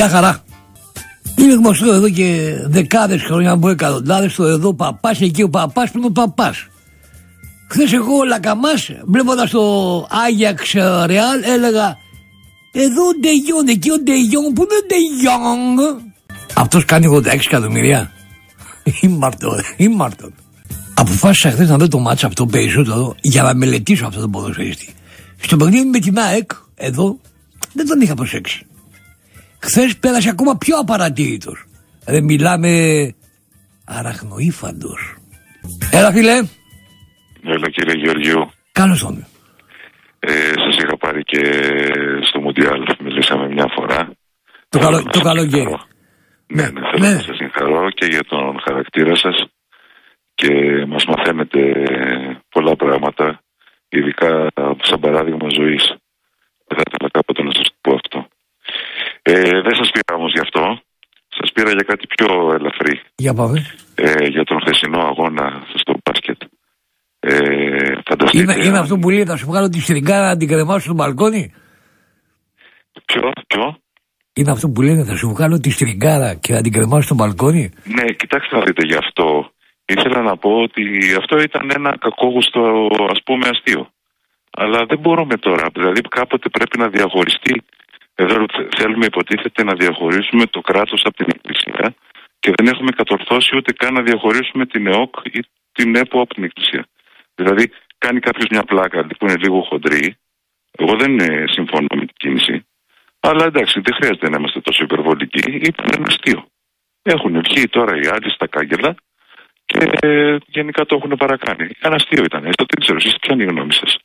Γεια χαρά. Είναι γνωστός εδώ και δεκάδες χρόνια, από εκατοντάδες, το εδώ παπάς, εκεί ο παπάς που είναι ο παπάς. Χθες εγώ ο Λακαμάς, βλέποντας το Άγιαξ Ρεάλ, έλεγα Εδώ ο Ντεγιόν, εκεί ο Ντεγιόν, πού είναι ο Ντεγιόν. Αυτός κάνει 86 εκατομμυρία. Ήμαρτον, ήμαρτον. Αποφάσισα χθες να δω το μάτσα αυτό περισσότερο για να μελετήσω αυτό το ποδοσφαιριστή. Στο παιχνίδι με την ΑΕΚ, εδώ, δεν τον είχα προσέξει. Χθες πέρασε ακόμα πιο απαρατήρητο. Δεν μιλάμε αραχνοήφαντος. Έλα, φίλε. Έλα, κύριε Γεωργίου. Καλώς τον. Ε, Σας είχα πάρει και στο Μουντιάλ. Μιλήσαμε μια φορά. Το, Θέλω καλο, να το σας καλοκαίρι. συγχαρώ. Ναι, ναι, θέλω Ναι. να σας συγχαρώ και για τον χαρακτήρα σας και μας μαθαίνετε πολλά πράγματα, ειδικά σαν παράδειγμα ζωής. Δεν θα ήθελα κάποτε να σα το πω αυτό. Ε, δεν σας πήρα όμως γι' αυτό. Σας πήρα για κάτι πιο ελαφρύ. Για πάμε. Ε, για τον χθεσινό αγώνα στο μπάσκετ. Ε, φανταστείτε. Είναι, είναι αν- αυτό που λέει θα σου βγάλω τη στριγκάρα να την κρεμάσω στο μπαλκόνι. Ποιο, ποιο; Είναι αυτό που λένε θα σου βγάλω τη στριγκάρα και να την κρεμάσω στο μπαλκόνι. Ναι, κοιτάξτε να δείτε γι' αυτό. Ήθελα να πω ότι αυτό ήταν ένα κακόγουστο ας πούμε αστείο. Αλλά δεν μπορούμε τώρα. Δηλαδή κάποτε πρέπει να διαχωριστεί. Εδώ θε- θέλουμε υποτίθεται να διαχωρίσουμε το κράτος από την εκκλησία και δεν έχουμε κατορθώσει ούτε καν να διαχωρίσουμε την ΕΟΚ ή την ΕΠΟ από την εκκλησία. Δηλαδή κάνει κάποιος μια πλάκα που είναι λίγο χοντρή. Εγώ δεν ε, συμφωνώ με την κίνηση. Αλλά εντάξει, δεν χρειάζεται να είμαστε τόσο υπερβολικοί. Ήταν ένα αστείο. Έχουν βγει τώρα οι άλλοι στα κάγκελα και ε, γενικά το έχουν παρακάνει. Ένα αστείο ήταν. Έστω δεν ξέρω, εσείς ποια είναι η γνώμη σας;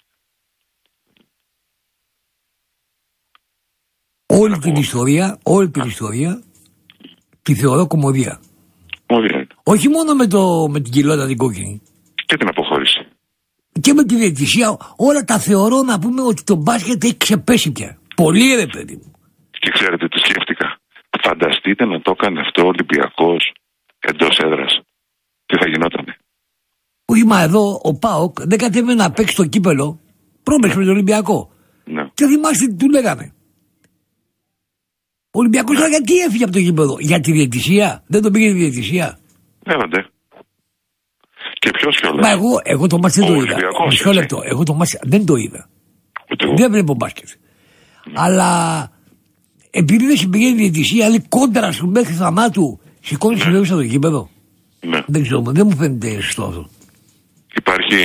Όλη την ιστορία, όλη την ιστορία τη θεωρώ κομμωδία. Πολύ είναι. Όχι μόνο με, το, με την κοιλότα την κόκκινη. Και την αποχώρηση. Και με τη διαιτησία όλα τα θεωρώ να πούμε ότι το μπάσκετ έχει ξεπέσει πια. Πολύ ρε παιδί μου. Και ξέρετε τι σκέφτηκα. Φανταστείτε να το έκανε αυτό ο Ολυμπιακός εντός έδρας. Τι θα γινότανε. Όχι μα εδώ ο Πάοκ δεν κατέβαινε να παίξει το κύπελο πρόμεσα με τον Ολυμπιακό. Ναι. Και θυμάστε τι του λέγανε. Ο Ολυμπιακός τώρα γιατί έφυγε από το γήπεδο, Για τη διαιτησία; Δεν τον πήγε η διαιτησία. Έλατε. Και ποιος κιόλας. Μα εγώ, εγώ το μάτς δεν Ο το είδα. Ολυμπιακός, Μισό έτσι. λεπτό. Εγώ το μάτς δεν το είδα. Ούτε εγώ. Δεν βλέπω μπάσκετ. Αλλά επειδή δεν συμπηγαίνει η διαιτησία, άλλη κόντρα σου μέχρι θανάτου, σηκώνεις σου στο γήπεδο. Ναι. Δεν ξέρω, δεν μου φαίνεται σωστό αυτό. Υπάρχει,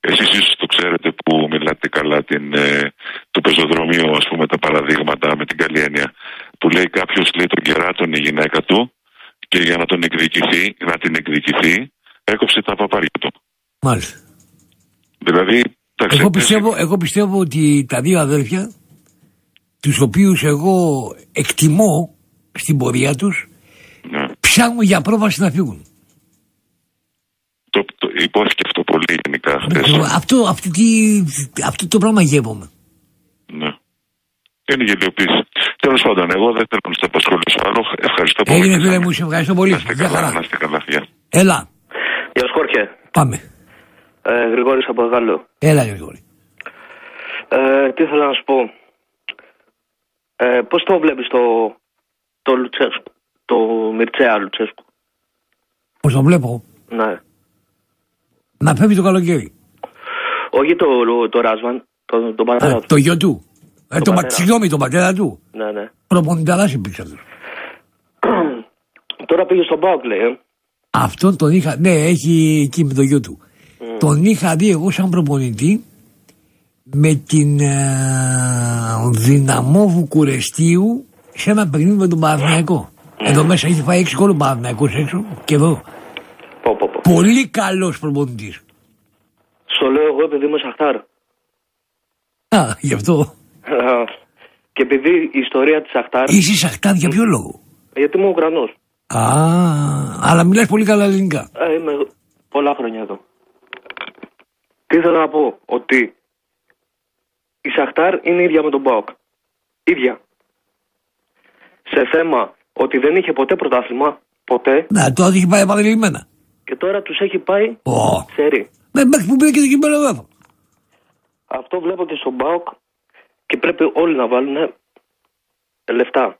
εσείς ίσως το ξέρετε που μιλάτε καλά την, ε, το πεζοδρομίο, ας πούμε, τα παραδείγματα με την καλή έννοια, που λέει κάποιος λέει τον κεράτων η γυναίκα του και για να τον εκδικηθεί, να την εκδικηθεί, έκοψε τα παπάρια του. Μάλιστα. Δηλαδή, τα Εγώ ξεπέσει- πιστεύω, εγώ πιστεύω ότι τα δύο αδέρφια, τους οποίους εγώ εκτιμώ στην πορεία τους, Ναι. ψάχνουν για πρόβαση να φύγουν. Το, το, υπόθηκε αυτό πολύ γενικά χθες. Αυτό, αυτό, τι, αυτό το πράγμα γεύομαι. Ναι. Είναι γελιοποίηση. Τέλος πάντων, εγώ δεν θέλω να σα απασχολήσω άλλο. Ευχαριστώ πολύ. Έγινε φίλε μου, σε ευχαριστώ πολύ. Να είστε Γεια καλά, χαρά. να είστε καλά. Γεια. Έλα, Γεια σου Χόρχε. πάμε. Ε, Γρηγόρης από Γάλλο. Έλα Γρηγόρη. Ε, τι θέλω να σου πω. Ε, πώς το βλέπεις το, το Λουτσέσκου, το Μιρτσέα Λουτσέσκου; Πώς το βλέπω; Ναι. Να φεύγει το καλοκαίρι. Όχι το, το Ράσβαν, το, τον πατέρα Α, του. το γιο του. Ε, Το το, μα- πατέρα. συγγνώμη, τον πατέρα του. Ναι, ναι. Προπονηταράς υπήρξε αυτός. Τώρα πήγε στον Πάοκ λέει, ε. Αυτόν τον είχα, ναι, έχει εκεί με το γιο του. Τον είχα δει εγώ σαν προπονητή με την ε, δυναμό Βουκουρεστίου σε ένα παιχνίδι με τον Παναθηναϊκό. Εδώ μέσα έχει φάει έξι κόλλο Παναθηναϊκός έξω και εδώ. Πω, πω, πω. Πολύ καλός προπονητής. Στο λέω εγώ επειδή είμαι Σαχτάρ. Α, γι' αυτό. Και επειδή η ιστορία της Σαχτάρ, Είσαι σαχτάρ για ποιο λόγο; γιατί είμαι Ουκρανός. Α, αλλά μιλάς πολύ καλά ελληνικά. Ε, είμαι πολλά χρόνια εδώ. Τι ήθελα να πω, ότι η Σαχτάρ είναι ίδια με τον Πάοκ. Ίδια. Σε θέμα ότι δεν είχε ποτέ πρωτάθλημα, ποτέ, Να, τώρα το έχει πάει επανελειμμένα. και τώρα τους έχει πάει Ω, ξέρει. με- μέχρι που πήρε και το κύπελο εδώ. Αυτό βλέπω και στον Πάοκ και πρέπει όλοι να βάλουν λεφτά.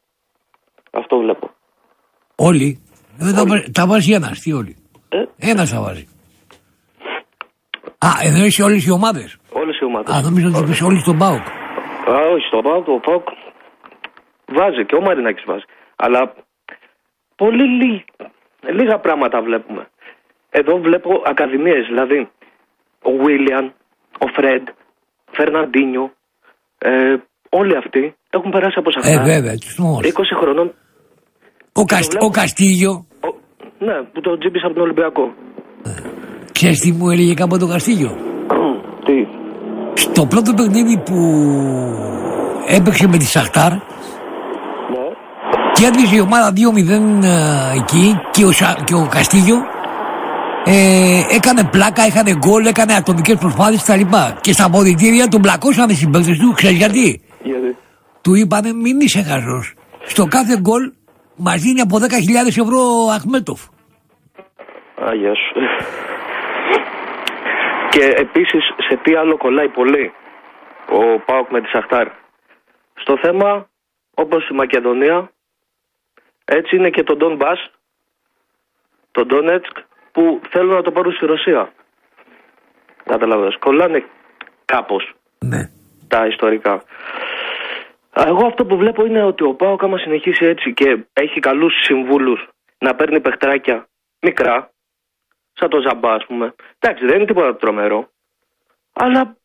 Αυτό βλέπω. Όλοι. Δεν τα, βα- τα βάζει ένας, τι όλοι. Ε, Ένας τα βάζει. Α, εννοείς όλες οι ομάδες. όλες οι ομάδες. Α, νομίζω ότι είπες όλοι στον ΠΑΟΚ. Α, όχι, στο ΠΑΟΚ, ο ΠΑΟΚ βάζει και ο Μαρινάκης βάζει. Αλλά πολύ λί- λίγα πράγματα βλέπουμε. Εδώ βλέπω ακαδημίες, δηλαδή ο Βίλιαν, ο Φρέντ, Φερναντίνιο, ε, όλοι αυτοί έχουν περάσει από Ε, σαφτά. βέβαια, τους μόρους. 20 χρονών, Ο, Κασ... βλέπω. ο Καστίγιο, ο- ναι, που το τζίπησε από τον Ολυμπιακό. ξέρεις τι μου έλεγε κάποτε ο Καστίγιο; Τι, Στο πρώτο παιχνίδι που έπαιξε με τη Σαχτάρ ναι, κέρδισε η ομάδα 2-0 ε, εκεί και ο, Σα... και ο Καστίγιο ε, έκανε πλάκα, έκανε γκολ, έκανε ατομικές προσπάθειες κτλ. Και στα αποδητήρια τον πλακώσανε οι συμπαίκτες του, ξέρεις γιατί; γιατί; Του είπανε μην είσαι χαζός. Στο κάθε γκολ μας δίνει από 10.000 ευρώ ο Αχμέτοφ. Άγια σου. Και επίσης σε τι άλλο κολλάει πολύ ο Πάοκ με τη Σαχτάρ; Στο θέμα όπως η Μακεδονία έτσι είναι και το Ντόν Μπάς, το Ντόνετσκ που θέλουν να το πάρουν στη Ρωσία. Καταλαβαίνεις. Κολλάνε κάπως Ναι. τα ιστορικά. Α, Εγώ αυτό που βλέπω είναι ότι ο Πάοκ άμα συνεχίσει έτσι και έχει καλούς συμβούλους να παίρνει παιχτράκια μικρά, σαν το Ζαμπά ας πούμε, εντάξει δεν είναι τίποτα τρομερό, αλλά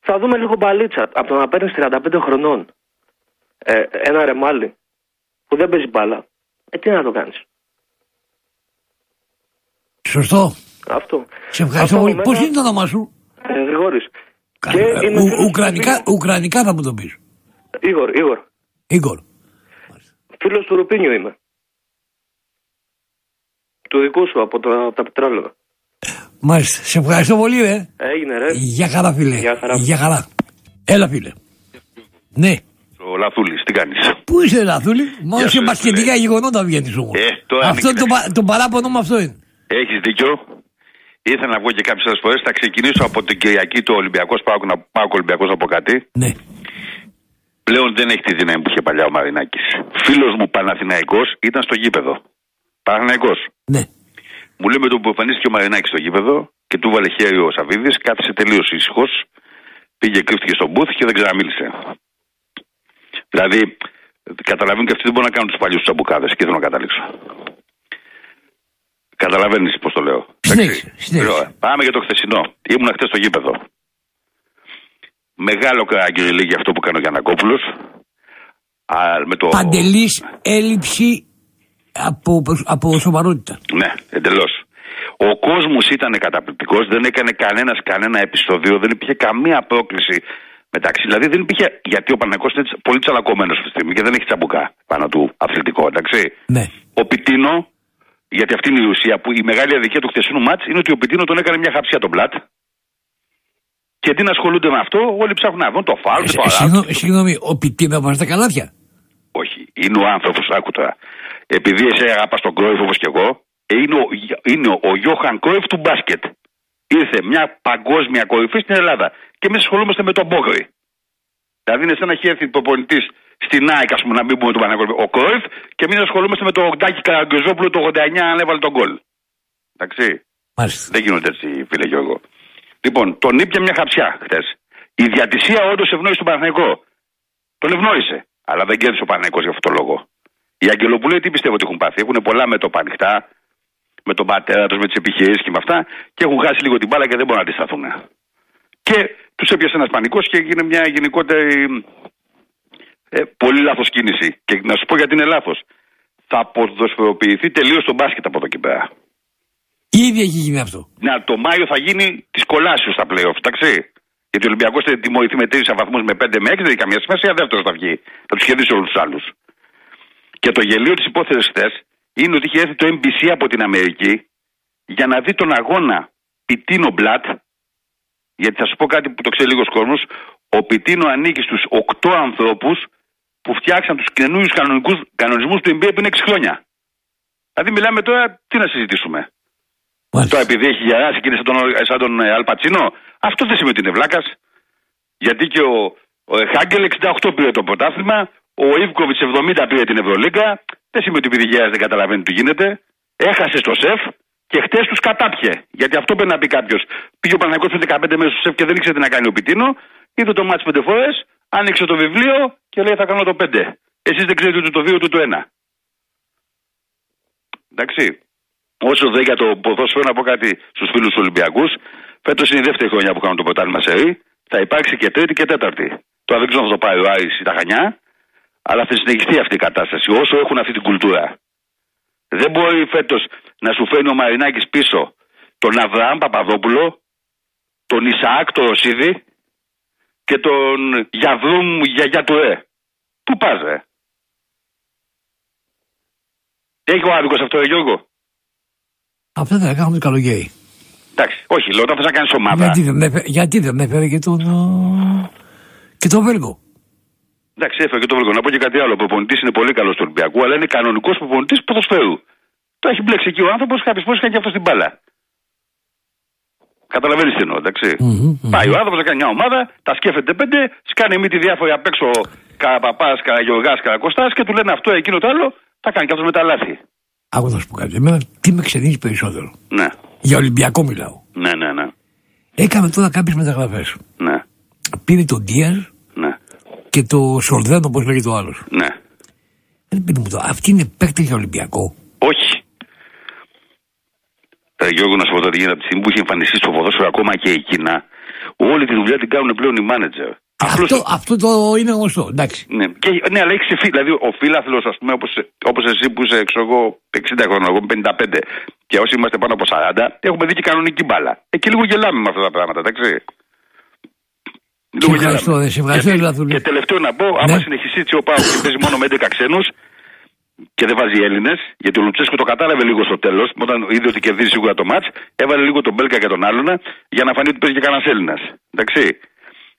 θα δούμε λίγο μπαλίτσα από το να παίρνεις 35 χρονών ε, ένα ρεμάλι που δεν παίζει μπάλα, ε, τι να το κάνεις. Σωστό. Αυτό. Σε ευχαριστώ Αυτό πολύ. εμένα- Πώς είναι το όνομα σου; Ε, Γρηγόρης. Καλά. Και είναι Ου- φίλος του ουκρανικά, Ρουπίνιου. ουκρανικά θα μου το πεις. Ήγορ, Ήγορ. Ίγκορ. Φίλος του Ρουπίνιου είμαι. Του δικού σου από, τα- από τα πετράλαια. Μάλιστα. Σε ευχαριστώ πολύ, ρε. Έγινε ρε. Γεια χαρά, φίλε. Γεια χαρά. Γεια χαρά. Έλα, φίλε. Ναι. Ο Λαθούλης, τι κάνεις; Πού είσαι, Λαθούλη; Μόνο Γεια σε σου, μπασκετικά φίλε. γεγονότα βγαίνεις όμως. Ε, τώρα αυτό μην το, πα- το παράπονο μου αυτό είναι. Έχεις δίκιο. Ήθελα να βγω και κάποιες άλλες φορές. Θα ξεκινήσω από την Κυριακή του Ολυμπιακός. Πάω να πάω Ολυμπιακός από κάτι. Ναι. Πλέον δεν έχει τη δύναμη που είχε παλιά ο Μαρινάκης. Φίλος μου Παναθηναϊκός ήταν στο γήπεδο. Παναθηναϊκός. Ναι. Μου λέει με το που εμφανίστηκε ο Μαρινάκης στο γήπεδο και του βάλε χέρι ο Σαββίδης, κάθισε τελείως ήσυχος. Πήγε, κρύφτηκε στον μπουθ και δεν ξαναμίλησε. Δηλαδή, καταλαβαίνουν και αυτοί δεν μπορούν να κάνουν τους παλιούς τσαμπουκάδε και θέλω να καταλήξω. Καταλαβαίνεις πώς το λέω. Συνέχισε, Εντάξει. συνέχισε. Λέω, Πάμε για το χθεσινό. Ήμουν χθες στο γήπεδο. Μεγάλο καραγγελί για αυτό που κάνει ο Γιανακόπουλος. Με το... Παντελής έλλειψη από, από σοβαρότητα. Ναι, εντελώς. Ο κόσμος ήταν καταπληκτικός, δεν έκανε κανένας κανένα επεισόδιο, δεν υπήρχε καμία πρόκληση μεταξύ. Δηλαδή δεν υπήρχε. Γιατί ο Παναγιώ είναι πολύ τσαλακωμένος αυτή τη στιγμή και δεν έχει τσαμπουκά πάνω του αθλητικό, εντάξει. Ναι. Ο Πιτίνο, γιατί αυτή είναι η ουσία που η μεγάλη αδικία του χθεσινού μάτς είναι ότι ο Πιτίνο τον έκανε μια χαψία τον πλάτ. Και τι να ασχολούνται με αυτό, όλοι ψάχνουν να δουν το φάουλ, το Ε, παράδειγμα. συγγνώμη, συγγνώμη, ο Πιτίνα βάζει τα καλάθια. Όχι, είναι ο άνθρωπος, άκου τώρα. Επειδή εσύ αγαπάς τον Κρόιφ όπως και εγώ, ε, είναι ο, είναι ο Γιώχαν Κρόιφ του μπάσκετ. Ήρθε μια παγκόσμια κορυφή στην Ελλάδα και εμείς ασχολούμαστε με τον Μπόγκρι. Δηλαδή είναι σαν να έχει έρθει προπονητής στην ΑΕΚ, ας πούμε, να μην πούμε τον Παναγιώτης, ο Κρόιφ και εμείς ασχολούμαστε με τον Γκάκη Καραγκεζόπουλο το 89 αν έβαλε τον γκολ. Εντάξει. Μάλιστα. Δεν γίνονται έτσι, φίλε Γιώργο. Λοιπόν, τον ήπια μια χαψιά χτε. Η διατησία όντως ευνόησε τον Παναθηναϊκό. Τον ευνόησε. Αλλά δεν κέρδισε ο Παναθηναϊκός για αυτόν τον λόγο. Οι Αγγελοπούλοι τι πιστεύω ότι έχουν πάθει; Έχουν πολλά με το πανυχτά, με τον πατέρα τους, με τις επιχειρήσεις και με αυτά και έχουν χάσει λίγο την μπάλα και δεν μπορούν να αντισταθούν. Και τους έπιασε ένας πανικός και έγινε μια γενικότερη. Ε, πολύ λάθος κίνηση. Και να σου πω γιατί είναι λάθος. Θα ποδοσφαιροποιηθεί τελείως το μπάσκετ από εδώ και πέρα. Ήδη έχει γίνει αυτό. Να, το Μάιο θα γίνει της κολάσεω στα playoff, εντάξει. Γιατί ο Ολυμπιακός θα τιμωρηθεί με τρει βαθμούς με 5 με 6, δεν έχει καμία σημασία. Δεύτερος θα βγει. Θα τους κερδίσει όλους τους άλλους. Και το γελίο της υπόθεσης χθες είναι ότι είχε έρθει το NBC από την Αμερική για να δει τον αγώνα Πιτίνο Μπλατ. Γιατί θα σου πω κάτι που το ξέρει λίγος κόσμος. Ο Πιτίνο ανήκει στους 8 ανθρώπους που φτιάξαν τους καινούριους κανονισμούς του NBA πριν 6 χρόνια. Δηλαδή, μιλάμε τώρα τι να συζητήσουμε; Μάλιστα. Τώρα επειδή έχει γεράσει και είναι σαν τον, σαν τον ε, Αλπατσίνο, αυτό δεν σημαίνει ότι είναι βλάκας. Γιατί και ο, ο Χάγκελ 68 πήρε το πρωτάθλημα, Ο Ιβκοβιτς 70 πήρε την Ευρωλίγκα. Δεν σημαίνει ότι επειδή δεν καταλαβαίνει τι γίνεται. Έχασε στο σεφ και χτες τους κατάπιε. Γιατί αυτό πρέπει να πει κάποιος. Πήγε ο Παναγιώτο με 15 μέσα στο σεφ και δεν ήξερε τι να κάνει ο Πιτίνο. Είδε το μάτι πέντε φορές, άνοιξε το βιβλίο και λέει θα κάνω το 5. Εσείς δεν ξέρετε ούτε το 2 ούτε το 1. Εντάξει. Όσο δεν για το ποδόσφαιρο να πω κάτι στους φίλους του Ολυμπιακούς. Φέτος είναι η δεύτερη χρονιά που κάνουν το ποτάμι σε Θα υπάρξει και τρίτη και τέταρτη. Τώρα δεν ξέρω αν θα το πάει ο Άρης ή τα Χανιά, αλλά θα συνεχιστεί αυτή η κατάσταση όσο έχουν αυτή την κουλτούρα. Δεν μπορεί φέτος να σου φέρνει ο Μαρινάκης πίσω τον Αβραάμ Παπαδόπουλο, τον Ισαάκ το Ρωσίδη και τον Γιαβρούμ Γιαγιά του Ε. Πού πας, ρε. Έχει ο άδικος αυτό, Γιώργο; Αυτό δεν θα κάνουμε καλογέι. Εντάξει, όχι, λέω όταν θες να κάνεις ομάδα. Γιατί δεν, έφερε, γιατί δεν έφερε και τον. και τον Βέργο; Εντάξει, έφερε και τον Βέργο. Να πω και κάτι άλλο. Ο προπονητής είναι πολύ καλός του Ολυμπιακού, αλλά είναι κανονικός προπονητής ποδοσφαίρου. Το έχει μπλέξει εκεί ο άνθρωπος, κάποιες φορές κάνει και αυτό στην μπάλα. Καταλαβαίνεις τι εννοώ, εντάξει. Mm-hmm, mm-hmm. Πάει ο άνθρωπος να κάνει μια ομάδα, τα σκέφτεται πέντε, σκάνει μη τη διάφορα απ' έξω καραπαπάς, καραγιοργά, καρακοστάς και του λένε αυτό, εκείνο το άλλο, θα κάνει και αυτός με τα λάθη. Άκου να σου πω κάτι. Εμένα τι με ξενίζει περισσότερο; Ναι. Για Ολυμπιακό μιλάω. Ναι, ναι, ναι. Έκαμε τώρα κάποιες μεταγραφές. Ναι. Πήρε τον Δίας ναι. και το Σορδέν, όπως λέγεται το άλλος. Ναι. Δεν πήρε μου το. Αυτή είναι παίκτη για Ολυμπιακό. Όχι. Ε, Γιώργο, να σου πω ότι από τη στιγμή που είχε εμφανιστεί στο ποδόσφαιρο ακόμα και η Κίνα, όλη τη δουλειά την κάνουν πλέον οι μάνετζερ. Αυτό, αυτό το είναι γνωστό, εντάξει. Ναι, και, ναι αλλά έχεις ξεφύγει. Δηλαδή, ο φίλαθλος, ας πούμε, όπως εσύ που είσαι έξω, εγώ 60 χρόνια, εγώ 55, και όσοι είμαστε πάνω από 40, έχουμε δει και κανονική μπάλα. Ε, και λίγο γελάμε με αυτά τα πράγματα, εντάξει. Σε ευχαριστώ, σε ευχαριστώ, και, και τελευταίο να πω, ναι. άμα συνεχίσει έτσι ο Πάο και παίζει μόνο με 11 ξένους, και δεν βάζει Έλληνες, γιατί ο Λουτσέσκο το κατάλαβε λίγο στο τέλος, όταν είδε ότι κερδίζει σίγουρα το μάτς, έβαλε λίγο τον Μπέλκα και τον άλλον για να φανεί ότι παίζει και κανένας Έλληνας. Εντάξει.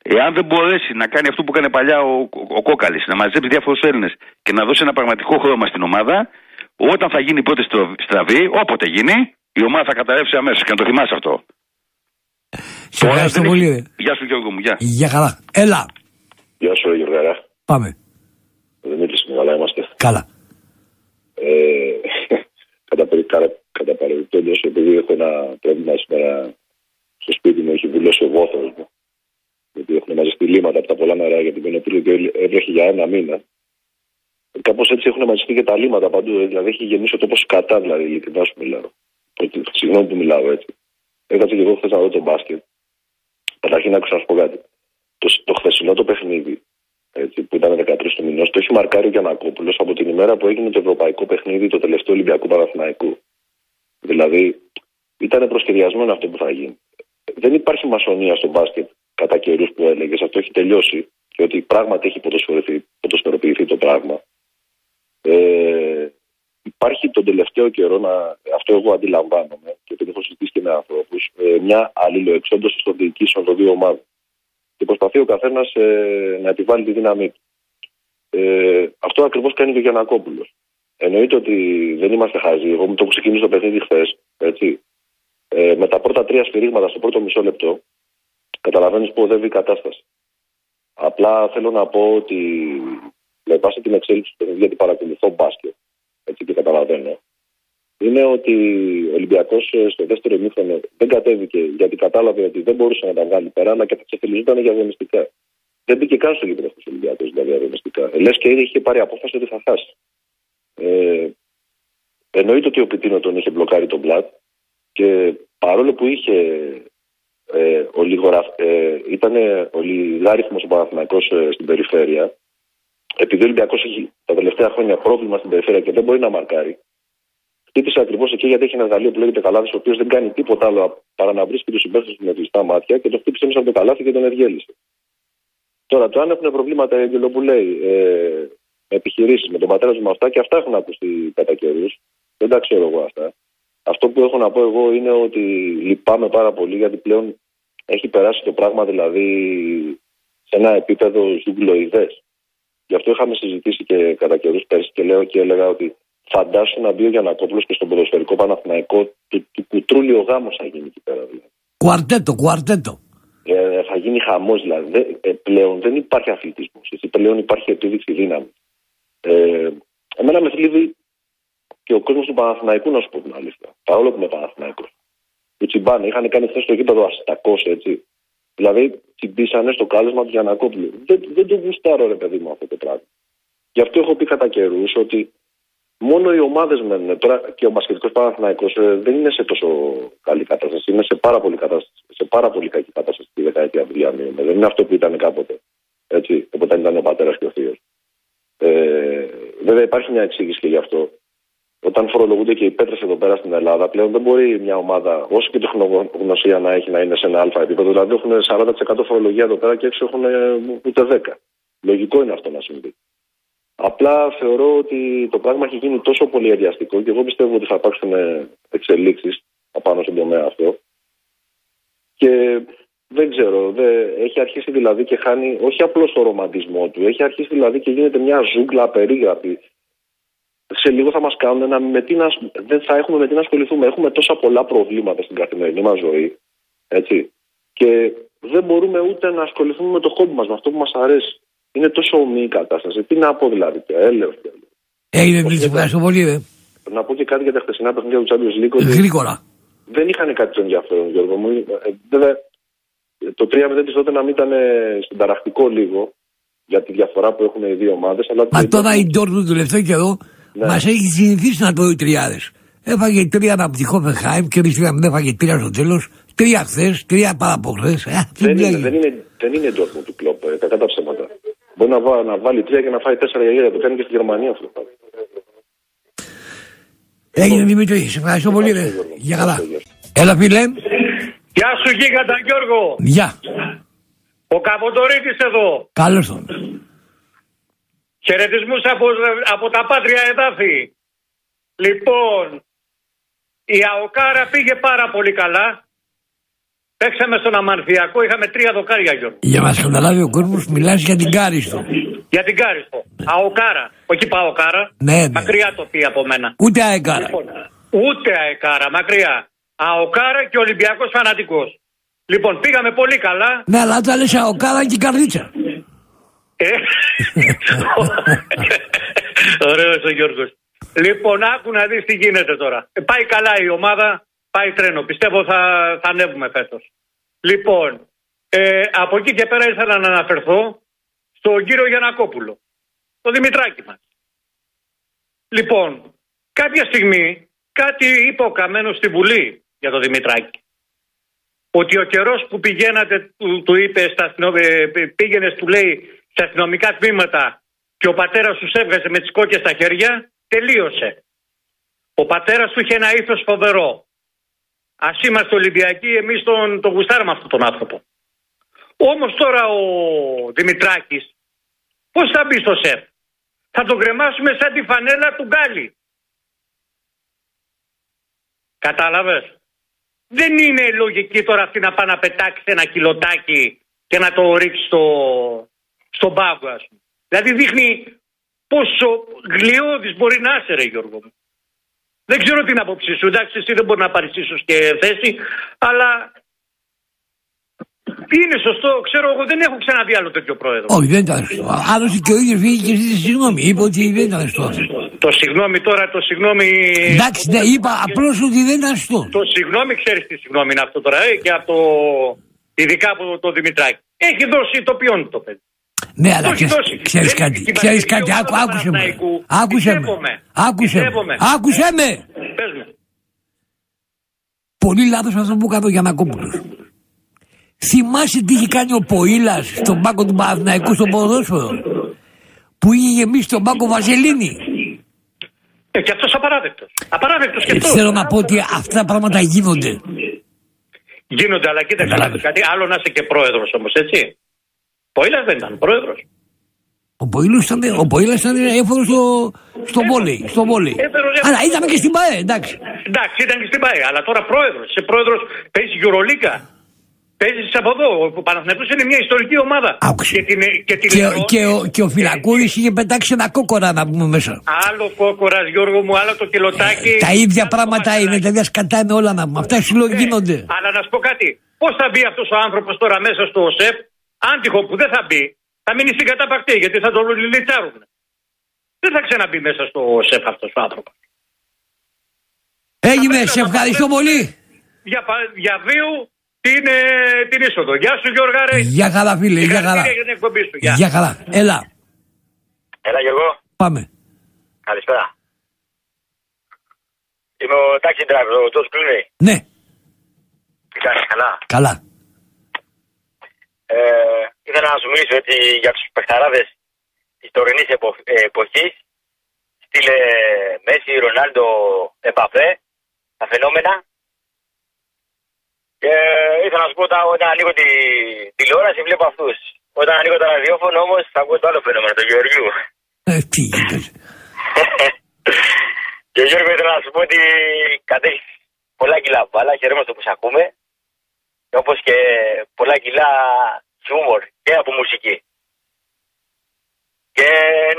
Εάν δεν μπορέσει να κάνει αυτό που έκανε παλιά ο, ο, ο Κόκαλης, να μαζέψει διάφορους Έλληνες και να δώσει ένα πραγματικό χρώμα στην ομάδα, όταν θα γίνει η πρώτη στραβή, όποτε γίνει, η ομάδα θα καταρρεύσει αμέσως και να το θυμάσαι αυτό. Σε ευχαριστώ πολύ. Γεια σου Γιώργο μου, γεια. Γεια χαρά. Έλα. Γεια σου Γιώργο. Πάμε. Δεν μίλησε, καλά είμαστε. Καλά. Ε, κατά, κατά, κατά παρεμπιπτόντως, επειδή έχω ένα πρόβλημα σήμερα στο σπίτι μου, έχει βουλώσει ο βόθρος μου. Γιατί έχουν μαζευτεί λίμματα από τα πολλά νερά γιατί δεν και έβρεχε για ένα μήνα. Κάπως έτσι έχουν μαζευτεί και τα λίμματα παντού. Δηλαδή έχει γεννήσει ο τόπος κατά, δηλαδή ειλικρινά σου μιλάω. Συγγνώμη που μιλάω έτσι. Έκατσα και εγώ χθες να δω τον μπάσκετ. Καταρχήν άκουσα να σου πω κάτι. Το, το χθεσινό το παιχνίδι έτσι, που ήταν 13 του μηνός, το έχει μαρκάρει ο Γιανακόπουλος από την ημέρα που έγινε το ευρωπαϊκό παιχνίδι, το τελευταίο Ολυμπιακού Παναθηναϊκού. Δηλαδή, ήταν προσχεδιασμένο αυτό που θα γίνει. Δεν υπάρχει μασονία στο μπάσκετ κατά καιρούς που έλεγες, αυτό έχει τελειώσει και ότι πράγματι έχει ποδοσφαιροποιηθεί το πράγμα. Ε, υπάρχει τον τελευταίο καιρό, να, αυτό εγώ αντιλαμβάνομαι και το έχω συζητήσει και με ανθρώπους, ε, μια αλληλοεξόντωση των διοικήσεων των δύο ομάδων και προσπαθεί ο καθένας ε, να επιβάλλει τη δύναμή του. Ε, αυτό ακριβώς κάνει και ο Γιανακόπουλος. Εννοείται ότι δεν είμαστε χαζοί. Εγώ μου το έχω ξεκινήσει το παιχνίδι χθες. Ε, με τα πρώτα τρία σφυρίγματα στο πρώτο μισό λεπτό, καταλαβαίνεις που οδεύει η κατάσταση. Απλά θέλω να πω ότι με βάση την εξέλιξη του παιχνιδιού, γιατί παρακολουθώ μπάσκετ, έτσι και καταλαβαίνω, είναι ότι ο Ολυμπιακός ε, στο δεύτερο ημίχρονο δεν κατέβηκε γιατί κατάλαβε ότι δεν μπορούσε να τα βγάλει πέρα, αλλά και θα ξεφυλιζόταν για αγωνιστικά. Δεν μπήκε καν στο γήπεδο αυτός ο Ολυμπιακός δηλαδή αγωνιστικά. Λες και ήδη είχε πάρει απόφαση ότι θα χάσει. Ε, εννοείται ότι ο Πιτίνο τον είχε μπλοκάρει τον Μπλατ και παρόλο που είχε ε, ε, ήταν ολιγάριθμος ο Παναθηναϊκός ε, στην περιφέρεια επειδή ο Ολυμπιακός έχει τα τελευταία χρόνια πρόβλημα στην περιφέρεια και δεν μπορεί να μαρκάρει Χτύπησε ακριβώς εκεί γιατί έχει ένα εργαλείο που λέγεται Καλάθι, ο οποίος δεν κάνει τίποτα άλλο παρά να βρίσκει τους συμπέστου με κλειστά μάτια και το χτύπησε μέσα από το καλάθι και τον ευγέλισε. Τώρα, το αν έχουν προβλήματα, Έγγελο που λέει, ε, επιχειρήσεις με τον πατέρα τους με αυτά και αυτά έχουν ακουστεί κατά καιρούς. Δεν τα ξέρω εγώ αυτά. Αυτό που έχω να πω εγώ είναι ότι λυπάμαι πάρα πολύ γιατί πλέον έχει περάσει το πράγμα δηλαδή σε ένα επίπεδο ζουγκλοειδέ. Γι' αυτό είχαμε συζητήσει και κατά καιρούς πέρσι και λέω και έλεγα ότι Φαντάσου να μπει ο Γιανακόπουλος και στον ποδοσφαιρικό Παναθηναϊκό του, του κουτρούλι ο γάμος θα γίνει εκεί πέρα. Δηλαδή. Κουαρτέτο, κουαρτέτο. Ε, θα γίνει χαμός δηλαδή. Ε, πλέον δεν υπάρχει αθλητισμός. Πλέον υπάρχει επίδειξη δύναμης. Ε, εμένα με θλίβει και ο κόσμος του Παναθηναϊκού, να σου πω την αλήθεια. Παρόλο που είμαι Παναθηναϊκός. Του τσιμπάνε, είχαν κάνει χθες στο γήπεδο αστακός έτσι. Δηλαδή, τσιμπήσανε στο κάλεσμα του Γιανακόπουλου. Δεν, δεν το γουστάρω, ρε παιδί μου, αυτό το πράγμα. Γι' αυτό έχω πει κατά καιρούς ότι μόνο οι ομάδες μένουν. Τώρα και ο μπασκετικός Παναθηναϊκός ε, δεν είναι σε τόσο καλή κατάσταση. Είναι σε πάρα πολύ, κατάσταση, σε πάρα πολύ κακή κατάσταση τη δεκαετία που διανύουμε. Δεν είναι αυτό που ήταν κάποτε. Έτσι, όταν ήταν ο πατέρας και ο θείος. Ε, βέβαια, υπάρχει μια εξήγηση και γι' αυτό. Όταν φορολογούνται και οι πέτρες εδώ πέρα στην Ελλάδα, πλέον δεν μπορεί μια ομάδα, όσο και τεχνογνωσία να έχει, να είναι σε ένα αλφα επίπεδο. Δηλαδή, έχουν 40% φορολογία εδώ πέρα και έξω έχουν ούτε 10. Λογικό είναι αυτό να συμβεί. Απλά θεωρώ ότι το πράγμα έχει γίνει τόσο πολύ αδιαστικό και εγώ πιστεύω ότι θα υπάρξουν εξελίξεις απάνω στον τομέα αυτό. Και δεν ξέρω, δεν, έχει αρχίσει δηλαδή και χάνει όχι απλώς το ρομαντισμό του, έχει αρχίσει δηλαδή και γίνεται μια ζούγκλα απερίγραπη. Σε λίγο θα μας κάνουν να με τι να, δεν θα έχουμε με τι να ασχοληθούμε. Έχουμε τόσα πολλά προβλήματα στην καθημερινή μας ζωή. Έτσι. Και δεν μπορούμε ούτε να ασχοληθούμε με το χόμπι μας, με αυτό που μας αρέσει. Είναι τόσο ομοίη η κατάσταση. Τι να πω δηλαδή, και έλεος. Έγινε πριν, ευχαριστώ πολύ. Ε. Να πω και κάτι για τα χθεσινά παιχνίδια του Champions League. Γρήγορα. Δεν είχαν κάτι το ενδιαφέρον, Γιώργο μου. Ε, βέβαια, το 3-0 της τότε να μην ήταν συνταρακτικό λίγο για τη διαφορά που έχουν οι δύο ομάδες. Μα τώρα η Ντόρτμουντ το τελευταίο καιρό ναι. μας έχει συνηθίσει να τρώει τριάδες. Έφαγε τρία από τη Χόφενχάιμ και εμείς πήγαμε, έφαγε τρία στο τέλος. Τρία χθες, τρία παραποχθέ. Ε, δεν, είναι, δεν, είναι, δεν είναι Ντόρτμουντ του κλοπ, ε, κακά τα ψέματα. Μπορεί να, βά, να βάλει τρία και να φάει τέσσερα για Το κάνει και στη Γερμανία αυτό. Έγινε Δημήτρη, σε ευχαριστώ πολύ. Για καλά. Έλα φίλε. Γεια σου γίγαντα Γιώργο. Γεια. Ο Καποτορίτης εδώ. Καλώς τον. Χαιρετισμούς από, από τα πάτρια εδάφη. Λοιπόν, η Αοκάρα πήγε πάρα πολύ καλά. Παίξαμε στον Αμανθιακό, είχαμε τρία δοκάρια Γιώργο. Για να καταλάβει ο κόσμος μιλάς για την Κάριστο. Για την Κάριστο. Αοκάρα. Όχι Παοκάρα. Ναι, ναι. Μακριά το πει από μένα. Ούτε αεκάρα. Λοιπόν, ούτε αεκάρα, μακριά. Αοκάρα και Ολυμπιακός φανατικός. Λοιπόν, πήγαμε πολύ καλά. Ναι, αλλά όταν λες Αοκάρα και καρδίτσα. Ε, Ωραίος ο Γιώργος. Λοιπόν, άκου να δεις τι γίνεται τώρα. Ε, πάει καλά η ομάδα, πάει τρένο. Πιστεύω θα, θα ανέβουμε φέτος. Λοιπόν, ε, από εκεί και πέρα ήθελα να αναφερθώ στον κύριο Γιανακόπουλο. Το Δημητράκη μας. Λοιπόν, κάποια στιγμή κάτι είπε ο Καμένος στη Βουλή για τον Δημητράκη. Ότι ο καιρός που πηγαίνατε, του, του είπε, στα, ε, πήγαινες, του λέει, στα αστυνομικά τμήματα και ο πατέρας σου έβγαζε με τις κόκκες στα χέρια, τελείωσε. Ο πατέρας του είχε ένα ήθος φοβερό. Α είμαστε Ολυμπιακοί, εμείς τον, τον γουστάρουμε αυτόν τον άνθρωπο. Όμως τώρα ο Δημητράκης, πώς θα μπει στο σεφ, θα τον κρεμάσουμε σαν τη φανέλα του Γκάλι. Κατάλαβες; Δεν είναι λογική τώρα αυτή να πάει να πετάξει ένα κιλοτάκι και να το ρίξει στο, στον πάγκο, ας πούμε. Δηλαδή δείχνει πόσο γλιώδης μπορεί να είσαι, ρε Γιώργο μου. Δεν ξέρω την άποψή σου. Εντάξει, εσύ δεν μπορεί να πάρεις ίσως και θέση, αλλά είναι σωστό, ξέρω εγώ, δεν έχω ξαναδεί άλλο τέτοιο πρόεδρο. Όχι, δεν ήταν σωστό. Άλλωστε και ο ίδιος βγήκε και ζήτησε συγγνώμη. Είπε ότι δεν ήταν σωστό. Το συγγνώμη τώρα, το συγγνώμη. Εντάξει, ναι, είπα απλώς ότι δεν ήταν σωστό. Το συγγνώμη, ξέρεις τι συγγνώμη είναι αυτό τώρα, ε, και από το. ειδικά από το Δημητράκη. Έχει δώσει το ποιόν το παιδί. Ναι, αλλά ξέρεις κάτι, ξέρεις κάτι, άκου, άκουσε με, άκουσε με, άκουσε με, άκουσε με. Πολύ λάθος αυτό που έκανε ο Γιανακόπουλος. Θυμάσαι τι είχε κάνει ο Ποήλας στον πάγκο του Παναθηναϊκού στο ποδόσφαιρο. Που είχε γεμίσει τον πάγκο Βαζελίνη; Ε, και αυτός απαράδεκτος. Απαράδεκτος και ε, αυτός. Θέλω να πω ότι αυτά τα πράγματα γίνονται. Γίνονται, αλλά κοίταξε κάτι άλλο να είσαι και πρόεδρος όμως, έτσι. Ποήλα δεν ήταν πρόεδρος. Ο Ποήλα ήταν, ο Ποήλας ήταν έφορο στο, στο βόλεϊ. Στο βόλεϊ. Αλλά ήταν και στην ΠαΕ, εντάξει. Εντάξει, ήταν και στην ΠαΕ, αλλά τώρα πρόεδρος. Σε πρόεδρος παίζεις Γιουρολίκα. Παίζεις από εδώ. Ο Παναθηναϊκός είναι μια ιστορική ομάδα. Άκουσε. Και, την, και, την και, και, ο, και ο Φυλακούρη είχε πετάξει ένα κόκορα να πούμε μέσα. Άλλο κόκορας, Γιώργο μου, άλλο το κιλοτάκι. Ε, τα ίδια πράγματα είναι, τα ίδια σκατά είναι όλα να πούμε. Αυτά συλλογίνονται. Ε, αλλά να σου πω κάτι. Πώς θα μπει αυτός ο άνθρωπος τώρα μέσα στο ΟΣΕΠ, άντυχο που δεν θα μπει, θα μείνει στην καταπακτή γιατί θα το λιτσάρουν. δεν θα ξαναμπεί μέσα στο σεφ αυτός ο άνθρωπος. Έγινε, Θα σε πρέπει να ευχαριστώ πάμε- πολύ. Για, πα- για βίου την, ε, την είσοδο. Γεια σου Γιώργα Ρε. Γεια χαρά φίλε, γεια χαρά. Συγχαρητήρια για την εκπομπή σου. Γεια. Γεια χαρά. Έλα, Έλα Γιώργο, πάμε. καλησπέρα. Είμαι ο taxi driver, ο Τος Κλούνι. Ναι, Τι κάνεις, καλά; καλά. Ε, ήθελα να σου μιλήσω έτσι για τους παιχταράδες της τωρινής επο- ε, εποχής. Στείλε Μέση, Ρονάλντο, Εμπαφέ, τα φαινόμενα. Και ήθελα να σου πω όταν, όταν ανοίγω τη τηλεόραση βλέπω αυτούς. Όταν ανοίγω το ραδιόφωνο όμως θα ακούω το άλλο φαινόμενο, το Γεωργιού. Ε, τι γίνεται. Και Γιώργο ήθελα να σου πω ότι κατέχεις πολλά κιλά μπάλα, χαιρόμαστε που σε ακούμε. Όπως και πολλά κιλά χιούμορ και από μουσική. Και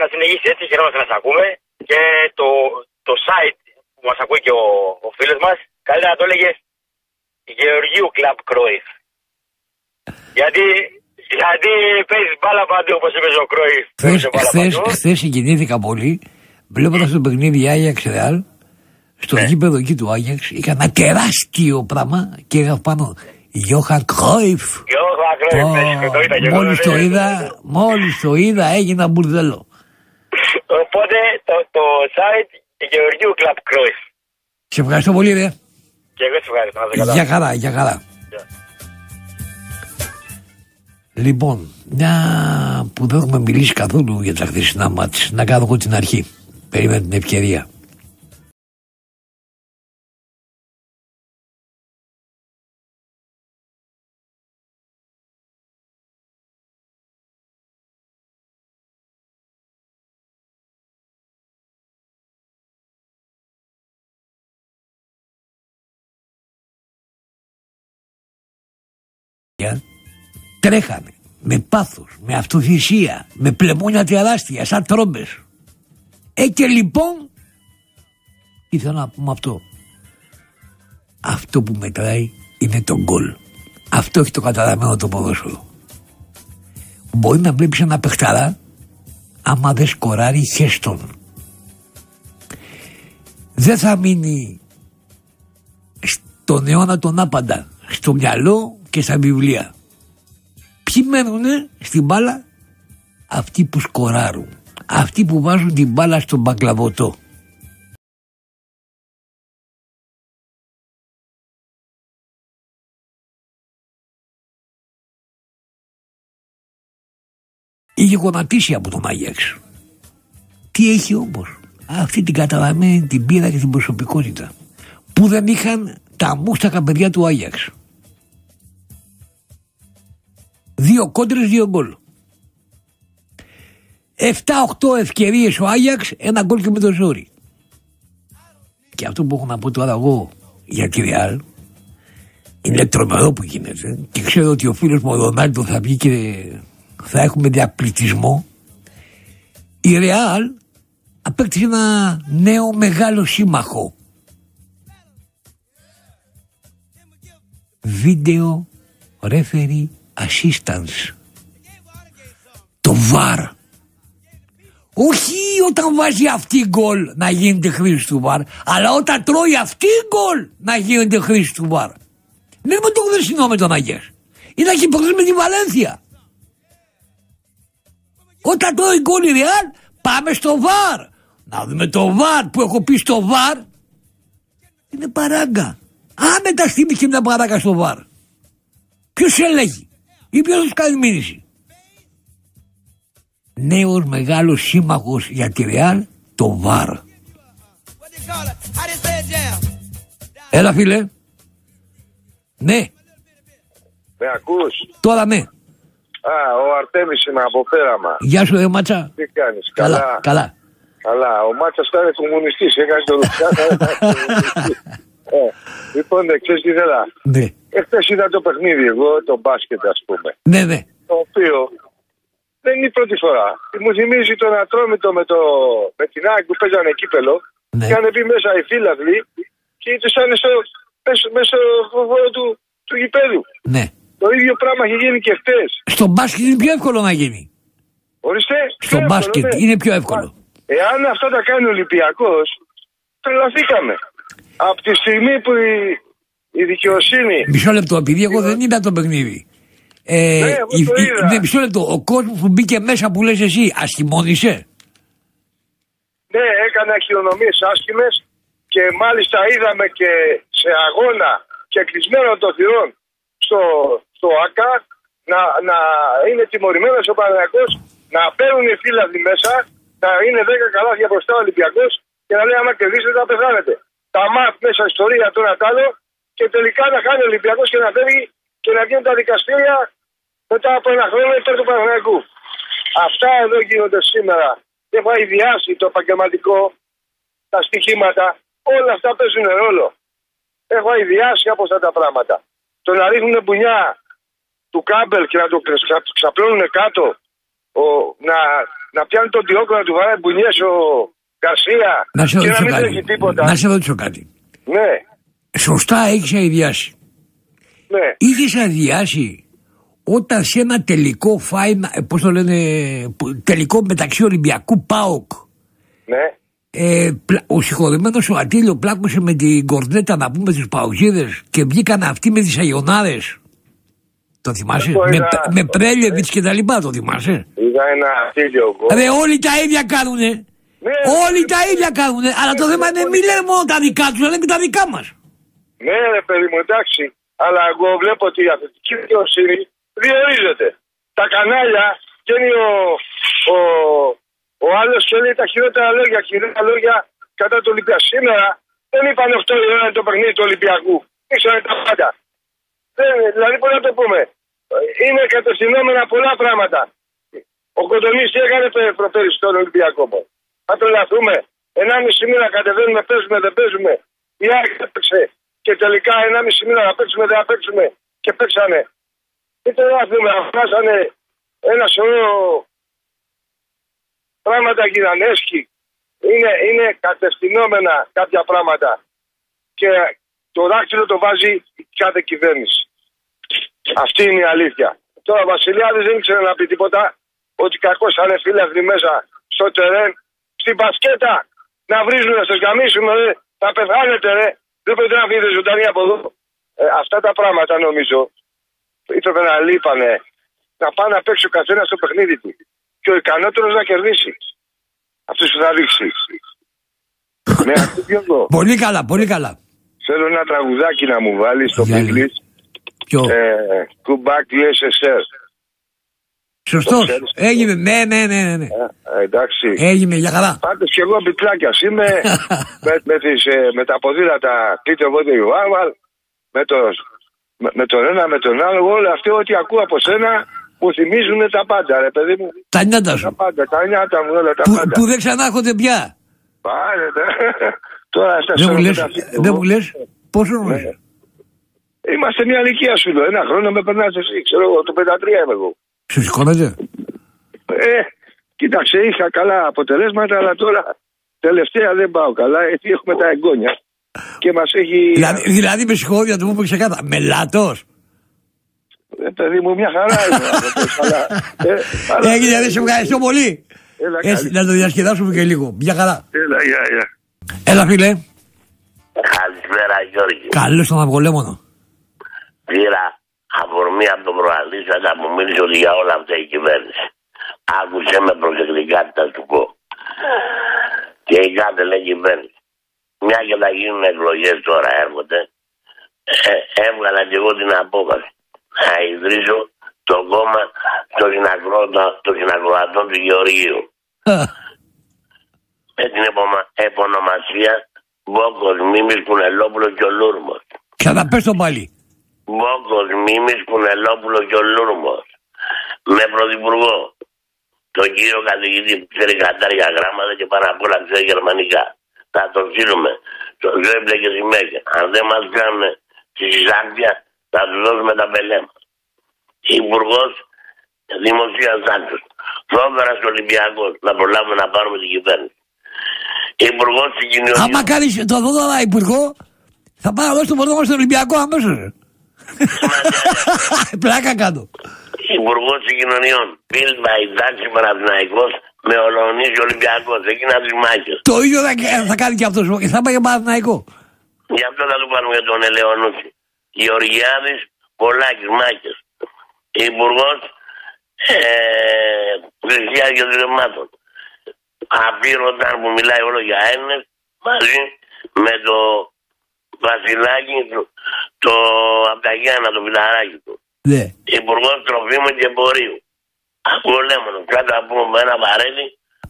να συνεχίσει έτσι, χαιρόμαστε να σε ακούμε. Και το, το site που μας ακούει και ο, ο φίλος μας, καλύτερα να το έλεγες Γεωργίου Club Κρόιφ. Γιατί, γιατί παίζεις μπάλα παντού όπως έπαιζε ο Κρόιφ. Χθες, Έπαιζε μπάλα χθες, παντού. χθες συγκινήθηκα πολύ βλέποντας το παιχνίδι Άγιαξ Ρεάλ στο Ναι. γήπεδο εκεί του Άγιαξ. Είχα ένα τεράστιο πράγμα και έγραφα πάνω Γιώχαν Κρόιφ. Γιώργο Κρόιφ, το είδα και εγώ, Μόλις ναι, το ναι, ναι. είδα, μόλις το είδα έγινα μπουρδέλο. Οπότε το, το site Γεωργίου Club Κρόιφ. Σε ευχαριστώ πολύ, ρε. Και εγώ σε ευχαριστώ. να είσαι καλά. Για χαρά, για χαρά. Γεια. Λοιπόν, μια που δεν έχουμε μιλήσει καθόλου για τα χθεσινά μάτς, να κάνω εγώ την αρχή. Περίμενα την ευκαιρία. Τρέχανε με πάθος, με αυτοθυσία, με πλεμόνια τεράστια, σαν τρόμπες. Ε και λοιπόν, ήθελα να πούμε αυτό. Αυτό που μετράει είναι το γκολ. Αυτό έχει το καταλαβαίνω το ποδόσφαιρο. Μπορεί να βλέπεις ένα παιχταρά, άμα δεν σκοράρει χέστον. Δεν θα μείνει στον αιώνα τον άπαντα, στο μυαλό και στα βιβλία. Ποιοι μένουν στην μπάλα, αυτοί που σκοράρουν. Αυτοί που βάζουν την μπάλα στον μπακλαβωτό. Είχε γονατίσει από τον Άγιαξ. Τι έχει όμως; Αυτή την καταλαβαίνει την πείρα και την προσωπικότητα. Που δεν είχαν τα μούστακα παιδιά του Άγιαξ. Δύο κόντρες, δύο γκολ. 7-8 ευκαιρίες ο Άγιαξ, ένα γκολ και με το ζόρι. Και αυτό που έχω να πω τώρα εγώ για τη Ρεάλ είναι τρομερό που γίνεται και ξέρω ότι ο φίλος μου ο Ρονάλντο θα βγει και θα έχουμε διακπληκτισμό. Η Ρεάλ απέκτησε ένα νέο μεγάλο σύμμαχο. Video Referee Assistance. Το VAR. Όχι όταν βάζει αυτή γκολ να γίνεται χρήση του VAR, αλλά όταν τρώει αυτή γκολ να γίνεται χρήση του VAR. Δεν με το χθεσινό με τον Αγίας. Είναι και προχθές με τη Βαλένθια. Όταν τρώει γκολ η Ρεάλ, πάμε στο VAR. Να δούμε το VAR που έχω πει στο VAR. Είναι παράγκα. Άνετα στιγμή και μια παράγκα στο VAR. Ποιος ελέγχει; Ή ποιος τους κάνει μήνυση. Νέος μεγάλος σύμμαχος για τη Ρεάλ, το ΒΑΡ. Έλα φίλε. Ναι, Με ακούς; τώρα ναι. Α, ο Αρτέμις είμαι από Πέραμα. Γεια σου ρε Μάτσα. Τι κάνεις, Καλά, καλά; καλά. Καλά, ο Μάτσας ήταν κομμουνιστής, έκανε το Ρουφιάνα. ε, λοιπόν, ε, ξέρεις τι ήθελα; Ναι, Εχθές είδα το παιχνίδι εγώ, το μπάσκετ ας πούμε. ναι, ναι. Το οποίο δεν είναι η πρώτη φορά. Μου θυμίζει τον Ατρόμητο με, το, με την ΑΕΚ που παίζανε κύπελο. Ναι. Και είχαν μπει μέσα οι φίλαθλοι και ήταν στο, μέσα, μέσα στο χώρο του, του γηπέδου. ναι. Το ίδιο πράγμα έχει γίνει και χτες. Στο μπάσκετ είναι πιο εύκολο να γίνει. Ορίστε. Στο πιο μπάσκετ εύκολο, ναι. είναι πιο εύκολο. Μα, Εάν αυτά τα κάνει ο Ολυμπιακός, τρελαθήκαμε. Από τη στιγμή που η, η δικαιοσύνη. Μισό λεπτό, επειδή εγώ δεν είδα το παιχνίδι. Ε, Ναι, εγώ η- το η- είδα. ναι, μισό λεπτό, ο κόσμος που μπήκε μέσα που λες εσύ, αστιμώνησε. Ναι, έκανε χειρονομίες άσχημες και μάλιστα είδαμε και σε αγώνα και κλεισμένο των θυρών στο, στο ΑΚΑ να, να είναι τιμωρημένος ο Παναγιακός να παίρνουν οι φύλαδοι μέσα, να είναι 10 καλάθια μπροστά ο Ολυμπιακός και να λέει άμα κερδίσετε θα πεθάνετε. Τα μάτ μέσα ιστορία το ένα τ' άλλο και τελικά να χάνει ο Ολυμπιακός και να φεύγει και να βγαίνουν τα δικαστήρια μετά από ένα χρόνο υπέρ του Παναγιακού. Αυτά εδώ γίνονται σήμερα. Έχω αειδιάσει το επαγγελματικό, τα στοιχήματα, όλα αυτά παίζουν ρόλο. Έχω αειδιάσει από αυτά τα πράγματα. Το να ρίχνουν μπουνιά του κάμπελ και να το ξα- ξαπλώνουν κάτω, ο, να, να πιάνει τον Τιόκο να του βαράει μπουνιές ο Γκαρσία Να σε και να ρωτήσω μην κάτι. τρέχει τίποτα. Να σε ρωτήσω κάτι. Ναι, Σωστά έχεις αειδιάσει. ναι. Είχες αειδιάσει όταν σε ένα τελικό φάινα, πώς το λένε, που- τελικό μεταξύ Ολυμπιακού ΠΑΟΚ. ναι. Ε, πλα- ο συγχωρημένος ο Ατήλιο πλάκωσε με την κορνέτα να πούμε τους Παοξίδες και βγήκαν αυτοί με τις Αγιονάρε. Το θυμάσαι, Το με, είδα. με Πρέλεβιτς και τα λοιπά, το θυμάσαι; Είδα ένα φίλιο εγώ. Ρε όλοι τα ίδια κάνουνε. Ναι. Όλοι τα ίδια κάνουνε. Αλλά το θέμα είναι μην λέμε μόνο τα δικά τους, αλλά και τα δικά μας. Ναι, ρε παιδί μου, εντάξει. Αλλά εγώ βλέπω ότι η αθλητική δικαιοσύνη διορίζεται. Τα κανάλια βγαίνει ο, ο, ο άλλος και λέει τα χειρότερα λόγια, χειρότερα λόγια κατά του Ολυμπιακού. Σήμερα δεν είπαν 8 η ώρα το παιχνίδι του Ολυμπιακού. Ήξερε τα πάντα. Δεν, δηλαδή, πώς να το πούμε. Είναι κατευθυνόμενα πολλά πράγματα. Ο Κοντονή τι έκανε πε- προπέρυσι στον Ολυμπιακό μα. Θα τρελαθούμε. Ενάμιση μήνα κατεβαίνουμε, παίζουμε, δεν παίζουμε. Η ΑΕΚ έπαιξε και τελικά ενάμιση μήνα να παίξουμε, δεν θα παίξουμε και παίξανε. Τι τρελαθούμε, αφάσανε ένα σωρό πράγματα γυρανέσκη. Είναι, είναι κατευθυνόμενα κάποια πράγματα. Και το δάχτυλο το βάζει η κάθε κυβέρνηση. Αυτή είναι η αλήθεια. Τώρα ο Βασιλιάδης δεν ήξερε να πει τίποτα ότι κακώς θα είναι φίλαθλοι μέσα στο τερέν, στην μπασκέτα, να βρίζουν, να σας γαμίσουμε, ρε, θα πεθάνετε, ρε. Δεν πρέπει να βγείτε ζωντανή από εδώ. Ε, αυτά τα πράγματα νομίζω ήθελε να λείπανε. Να πάει να παίξει ο καθένας στο παιχνίδι του. Και ο ικανότερος να κερδίσει. Αυτός που θα δείξει. ναι, αυτό πιο εγώ. Πολύ καλά, πολύ καλά. Θέλω ένα τραγουδάκι να μου βάλεις στο Για πίγλι. Ποιο; Ε, Come back to SSR. Σωστός. το ξέρεις. Έγινε, ναι, ναι, ναι, ναι, ναι. Ε, εντάξει. Έγινε για χαρά. Πάντως και εγώ μπιτλάκια είμαι με, με, τις, ε, με τα ποδήλατα πείτε εγώ το Ιωάβαλ, με, το, με, με τον ένα, με τον άλλο. Όλα αυτό ό,τι ακούω από σένα μου θυμίζουν τα πάντα, ρε παιδί μου. Τα νιάτα Τα σου. πάντα, τα νιάτα μου, όλα τα Που, πάντα. που δεν ξανάρχονται πια. Πάρε, τα. Τώρα στα Δεν μου λες, σωροπεταφύγιο. δεν μου λες, πόσο Ναι. νωρίς. Είμαστε μια ηλικία σου λέω. Ένα χρόνο με περνάς εσύ. Ξέρω εγώ, το 53 είμαι εγώ. Σου σηκώνεται. Ε, κοίταξε, είχα καλά αποτελέσματα, αλλά τώρα τελευταία δεν πάω καλά, γιατί έχουμε τα εγγόνια. Και μας έχει... Δηλαδή, δηλαδή με συγχώρια του μου είπε ξεκάθαρα. Μελάτος. Ε, παιδί μου, μια χαρά είναι. ο άνθρωπος, αλλά, ε, αλλά- Έγινε, δεν σε ευχαριστώ πολύ. Έλα, Έτσι, καλή. να το διασκεδάσουμε και λίγο. Μια χαρά. Έλα, γεια, γεια. Έλα, φίλε. Καλησπέρα Γιώργη. Καλό στον Αυγολέμονο. Πήρα αφορμή από τον προαλήσαντα μου μίλησε ότι για όλα αυτά η κυβέρνηση. Άκουσε με προσεκτικά τι θα σου πω. Και η κάθε λέει κυβέρνηση. Μια και θα γίνουν εκλογές τώρα έρχονται. Ε, έβγαλα και εγώ την απόφαση. Να ιδρύσω το κόμμα των συνακροατών των συνακροατών του Γεωργίου. Με την επωμα- επωνομασία Μπόκος Μίμης Κουνελόπουλος και ο Λούρμος. Ξαναπες το πάλι. Μπόκος Μίμης Κουνελόπουλος και ο Λούρμος. Με πρωθυπουργό. Τον κύριο καθηγητή που ξέρει κατάρια γράμματα και πάνω απ' όλα ξέρει γερμανικά. Θα τον στείλουμε. Το Ζέμπλε και συνέχεια. Αν δεν μας κάνουν στη συζάντια θα τους δώσουμε τα μπελέ μας. Υπουργός Δημοσίας Άκρη. Φόβερα στο Ολυμπιακός να προλάβουμε να πάρουμε την κυβέρνηση. Υπουργός Συγκοινωνίας. Άμα κάνεις το 12 υπουργό, θα πάω να δώσω το πρωτόκολλο στο Ολυμπιακό αμέσως. Πλάκα κάτω. Υπουργό Συγκοινωνιών. Πίλμα, Ιδάξη, Παναθηναϊκός, με Ολονής Ολυμπιακός, εκείνα τις μάχες. Το ίδιο θα, θα κάνει και αυτός. Θα πάει για Παναθηναϊκός. Γι' αυτό θα το πάρουμε για τον Ελεονούση. Γεωργιάδης, Πολάκης, μάχες. Υπουργός ε, Χριστιανών και Δρεμάτων. Απείρωταν που μιλάει όλο για Έλληνες μαζί με το Βασιλάκι του, το από τα Γιάννα, το φιλαράκι του. Ναι. Υπουργός Τροφίμων και Εμπορίου. Ακούω λέμονο, κάτω από με ένα βαρέλι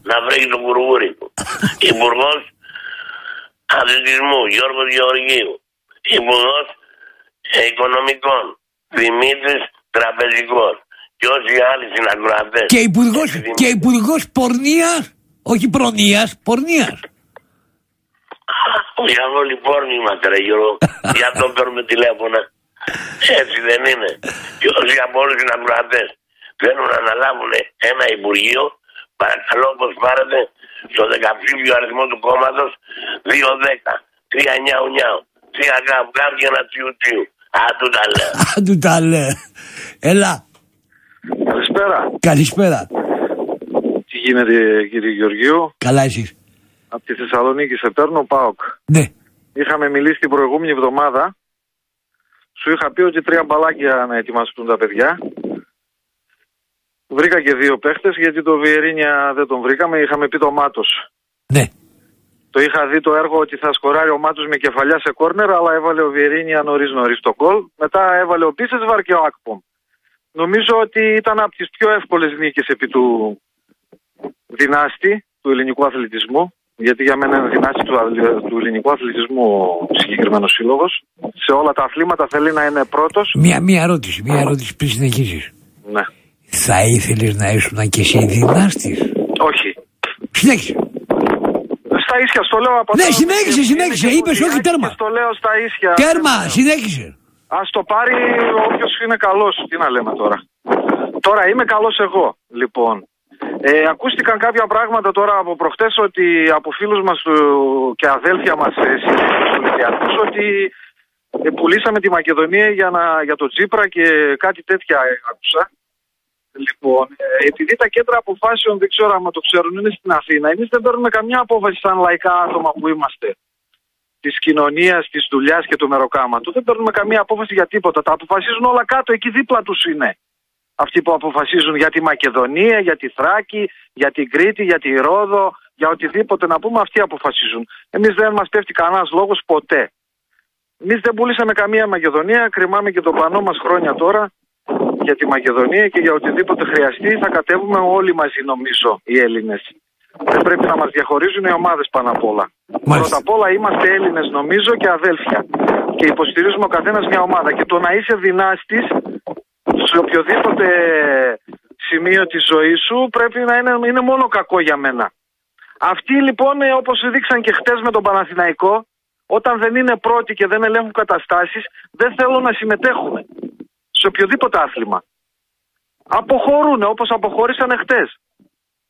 να βρέχει το κουργούρι του. Υπουργός Αθλητισμού Γιώργος Γεωργίου. Υπουργός Οικονομικών Δημήτρης Τραπεζικός. Και όσοι άλλοι συνακροατές. Και υπουργό και υπουργός πορνείας, όχι προνοίας, πορνείας. Για όλη λοιπόν είμαστε ρε Γιώργο. Για αυτό παίρνουμε τηλέφωνα. Έτσι δεν είναι. Και όσοι από όλους οι ακροατές θέλουν να αναλάβουν ένα Υπουργείο, παρακαλώ πως πάρετε στο 10 αριθμό του κόμματος 210, 3 νιάου νιάου, 3 κάπου κάπου και ένα τσιου τσιου. Άντου τα λέω. Άντου τα λέει. Έλα. Καλησπέρα. Καλησπέρα. Τι γίνεται κύριε Γεωργίου; Καλά εσείς. Από τη Θεσσαλονίκη σε παίρνω ΠΑΟΚ. Ναι. Είχαμε μιλήσει την προηγούμενη εβδομάδα. Σου είχα πει ότι τρία μπαλάκια να ετοιμαστούν τα παιδιά. Βρήκα και δύο παίχτες γιατί το Βιερίνια δεν τον βρήκαμε. Είχαμε πει το Μάτος. Ναι. Το είχα δει το έργο ότι θα σκοράρει ο Μάτος με κεφαλιά σε κόρνερ, αλλά έβαλε ο Βιερίνια νωρίς νωρίς το γκολ. Μετά έβαλε ο Μπίσεσβαρ και ο Ακπομ. Νομίζω ότι ήταν από τις πιο εύκολες νίκες επί του δυνάστη του ελληνικού αθλητισμού. Γιατί για μένα είναι δυνάστη του, αθλη- του ελληνικού αθλητισμού ο συγκεκριμένος σύλλογος. Σε όλα τα αθλήματα θέλει να είναι πρώτος. Μία, μία ερώτηση, μία ερώτηση πριν συνεχίσεις. Ναι. Θα ήθελες να ήσουν και εσύ δυνάστης; Όχι. Συνέχισε. Στα ίσια, στο λέω από Ναι, τώρα, συνέχισε, είναι συνέχισε. και Είπες όχι, Κοντιάκη τέρμα. και Στο λέω στα ίσια. Τέρμα, συνέχισε. Α το πάρει όποιος είναι καλός. Τι να λέμε τώρα. Τώρα είμαι καλός εγώ, λοιπόν. Ε, ακούστηκαν κάποια πράγματα τώρα από προχτές ότι από φίλους μας του- και αδέλφια μας ε, συνέχεια Ολυμπιακούς ότι ε, πουλήσαμε τη Μακεδονία για, να, για το Τσίπρα και κάτι τέτοια ε, άκουσα. Λοιπόν, ε, επειδή τα κέντρα αποφάσεων δεν ξέρω αν το ξέρουν είναι στην Αθήνα, εμείς δεν παίρνουμε καμιά απόφαση σαν λαϊκά άτομα που είμαστε της κοινωνίας, της δουλειάς και του μεροκάματου. Δεν παίρνουμε καμία απόφαση για τίποτα. Τα αποφασίζουν όλα κάτω, εκεί δίπλα τους είναι. Αυτοί που αποφασίζουν για τη Μακεδονία, για τη Θράκη, για την Κρήτη, για τη Ρόδο, για οτιδήποτε να πούμε, αυτοί αποφασίζουν. Εμείς δεν μας πέφτει κανένας λόγος ποτέ. Εμείς δεν πουλήσαμε καμία Μακεδονία, κρυμάμε και το πανό μας χρόνια τώρα για τη Μακεδονία και για οτιδήποτε χρειαστεί θα κατέβουμε όλοι μαζί νομίζω οι Έλληνες. Δεν πρέπει να μας διαχωρίζουν οι ομάδες πάνω απ' όλα. Πρώτα απ' όλα είμαστε Έλληνες νομίζω και αδέλφια. Και υποστηρίζουμε ο καθένας μια ομάδα. Και το να είσαι δυνάστης σε οποιοδήποτε σημείο της ζωής σου πρέπει να είναι, είναι μόνο κακό για μένα. Αυτοί λοιπόν ε, όπως δείξαν και χτες με τον Παναθηναϊκό όταν δεν είναι πρώτοι και δεν ελέγχουν καταστάσεις δεν θέλουν να συμμετέχουν σε οποιοδήποτε άθλημα. Αποχωρούν όπως αποχώρησαν χτες.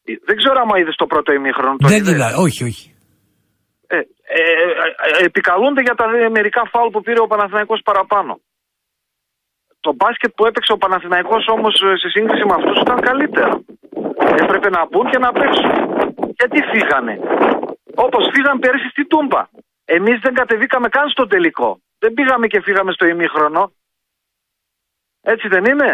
Ε, Δεν ξέρω άμα είδες το πρώτο ημίχρονο. Το Δεν είδες; είδα, όχι, όχι. Ε, ε, ε, ε, επικαλούνται για τα δε- μερικά φάουλ που πήρε ο Παναθηναϊκός παραπάνω. Το μπάσκετ που έπαιξε ο Παναθηναϊκός όμως ε, σε σύγκριση με αυτούς ήταν καλύτερο. Έπρεπε να μπουν και να παίξουν. Γιατί φύγανε. Όπως φύγαν πέρυσι στη Τούμπα. Εμείς δεν κατεβήκαμε καν στο τελικό. Δεν πήγαμε και φύγαμε στο ημίχρονο. Έτσι δεν είναι;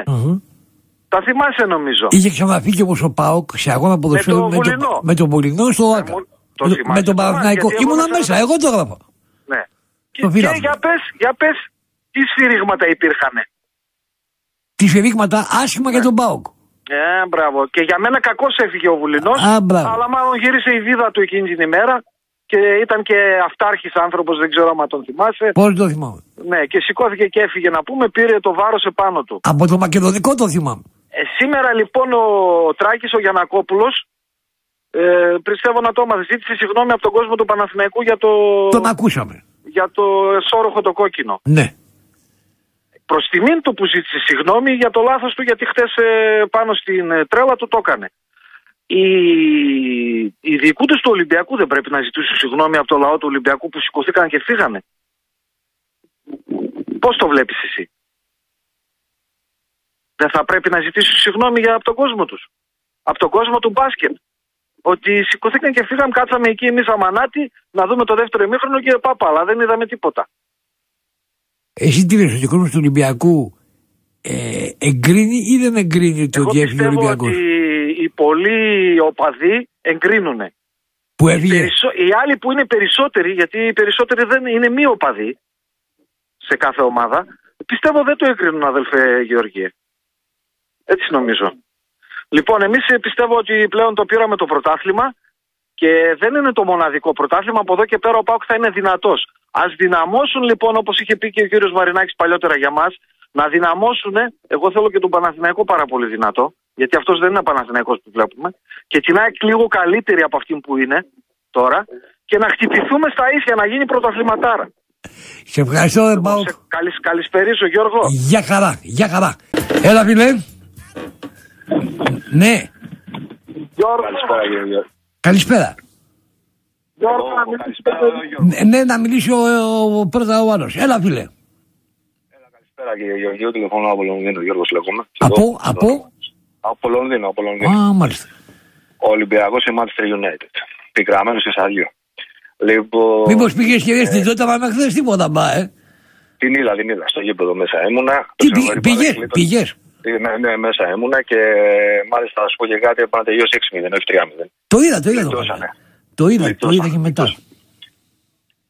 Τα θυμάσαι νομίζω. Είχε ξαναφύγει όμως ο Πάοκ σε αγώνα ποδοσφαίρου το με, Βουλινό. τον, με τον Βουλινό στο ΆΚΑ. το Με- θυμάσαι με τον τώρα, Παναθηναϊκό. γιατί Ήμουνα έβαλα μέσα, ένα- εγώ το έγραφα. Ναι. Και, Το και φύλαγμα. για πες, για πες, τι σφυρίγματα υπήρχαν. Τι σφυρίγματα άσχημα για τον Πάοκ. Ε, μπράβο. Και για μένα κακός έφυγε ο Βουλινός. Α, μπράβο. Αλλά μάλλον γύρισε η βίδα του εκείνη την ημέρα. Και ήταν και αυτάρχης άνθρωπος, δεν ξέρω αν τον θυμάσαι. Πώς το θυμάμαι; Ναι, και σηκώθηκε και έφυγε να πούμε, πήρε το βάρος επάνω του. Από το μακεδονικό το θυμάμαι. Ε, σήμερα λοιπόν ο Τράκης, ο Γιανακόπουλος, ε, πιστεύω να το έμαθες, ζήτησε συγγνώμη από τον κόσμο του Παναθηναϊκού για το, Τον ακούσαμε. για το σόροχο το κόκκινο. Ναι. Προς τιμήν του που ζήτησε συγγνώμη για το λάθος του, γιατί χτες πάνω στην ε, τρέλα του το έκανε. Οι, οι διοικούντες του Ολυμπιακού δεν πρέπει να ζητήσουν συγγνώμη από το λαό του Ολυμπιακού που σηκωθήκαν και φύγανε. Πώς το βλέπεις εσύ, Δεν θα πρέπει να ζητήσουν συγγνώμη για από τον κόσμο τους. Από τον κόσμο του μπάσκετ. ότι σηκωθήκαν και φύγαμε, κάτσαμε εκεί εμείς αμανάτι να δούμε το δεύτερο ημίχρονο και πάπα, αλλά δεν είδαμε τίποτα. Εσύ τι λες, ότι ο κόσμος του Ολυμπιακού ε, εγκρίνει ή δεν εγκρίνει το Εγώ ότι έφυγε ο πιστεύω Ολυμπιακός; ότι οι πολλοί οπαδοί εγκρίνουν. Που έφυγε; Περισσο... Οι άλλοι που είναι περισσότεροι, γιατί οι περισσότεροι δεν είναι μη οπαδοί σε κάθε ομάδα, πιστεύω δεν το εγκρίνουν, αδελφέ Γεωργίε. Έτσι νομίζω. Λοιπόν, εμείς πιστεύω ότι πλέον το πήραμε το πρωτάθλημα και δεν είναι το μοναδικό πρωτάθλημα. Από εδώ και πέρα ο Πάουκ θα είναι δυνατός. Α δυναμώσουν λοιπόν, όπως είχε πει και ο κύριος Μαρινάκης παλιότερα για μας, να δυναμώσουν. Εγώ θέλω και τον Παναθηναϊκό πάρα πολύ δυνατό, γιατί αυτός δεν είναι Παναθηναϊκός που βλέπουμε. Και την ΑΕΚ λίγο καλύτερη από αυτή που είναι τώρα. Και να χτυπηθούμε στα ίσια, να γίνει πρωταθληματάρα. Σε ευχαριστώ, ρε Πάοκ. Σε καλησ, καλησπερίσω, Γιώργο. Γεια χαρά, γεια χαρά. Έλα, φίλε. Ναι, Γιώργο, Καλησπέρα κύριε Γιώργο. καλησπέρα. Γιώργο, να μιλήσεις Ναι, ναι, να μιλήσει ο, ο, πρώτα ο άλλος. Έλα, φίλε. Καλησπέρα κύριε Γιώργο. Τηλεφωνώ από Λονδίνο. Γιώργος λέγομαι. Από, Εδώ. από; Από Λονδίνο. Από Λονδίνο. Α, μάλιστα. Ο Ολυμπιακός η Manchester United. Πικραμένος σε σαλιό. Λοιπόν, Μήπως πήγες και δες την τότε, μα χθες; Τίποτα μπα, ε. την είδα, την είδα στο γήπεδο μέσα ήμουνα. Τι Το πήγες, Σαββάρι πήγες, παρέκλειτο. πήγες; Ε, Ναι, ναι, μέσα ήμουνα και μάλιστα θα σου πω και κάτι, έπρεπε να τελειώσει 6-0, όχι 3-0. Το είδα, το είδα. Το Γλιτώσανε. Το είδα, το Γλιτώσανε. είδα και μετά.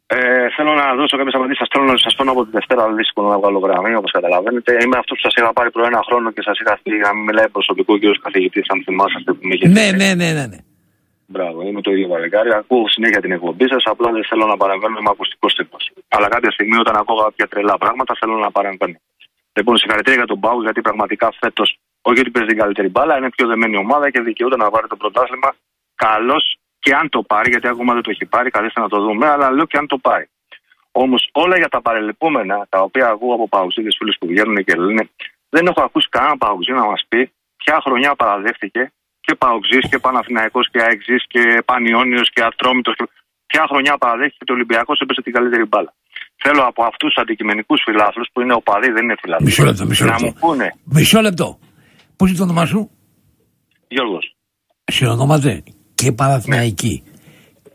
Ε, θέλω να δώσω κάποιες απαντήσεις. Σας θέλω να σας πω από τη Δευτέρα δύσκολο να βγάλω γραμμή, όπως καταλαβαίνετε. Είμαι αυτός που σας είχα πάρει προ ένα χρόνο και σας είχα πει να μην μιλάει προσωπικό και ω καθηγητής, αν θυμάσαστε που με είχε Ναι, ναι, ναι, ναι. ναι. Μπράβο, είμαι το ίδιο βαρεκάρι. Ακούω συνέχεια την εκπομπή σας. Απλά δεν θέλω να παρεμβαίνω, είμαι ακουστικός τύπος. Αλλά κάποια στιγμή όταν ακούω κάποια τρελά πράγματα θέλω να παρεμβαίνω. Λοιπόν, συγχαρητήρια για τον Πάου γιατί πραγματικά φέτος όχι ότι παίζει την καλύτερη μπάλα, είναι πιο δεμένη ομάδα και δικαιούται να πάρει το πρωτάθλημα. Καλώς και αν το πάρει, γιατί ακόμα δεν το έχει πάρει, καλείστε να το δούμε, αλλά λέω και αν το πάρει. Όμως όλα για τα παρελειπόμενα, τα οποία ακούω από παουζίδε φίλους που βγαίνουν και λένε, δεν έχω ακούσει κανένα παουζί να μας πει ποια χρονιά παραδέχτηκε και Παοξής και Παναθηναϊκός και Αεξής και Πανιόνιος και Ατρόμητος. Ποια χρονιά παραδέχτηκε ότι ο Ολυμπιακός έπεσε την καλύτερη μπάλα. Θέλω από αυτούς τους αντικειμενικούς φιλάθλους που είναι οπαδοί, δεν είναι φιλάθλοι. Μισό λεπτό, μισό Να λεπτό. μου πούνε, Μισό λεπτό. Πώς είναι το όνομά σου; Γιώργος, Συνονόμαζε και Παναθηναϊκοί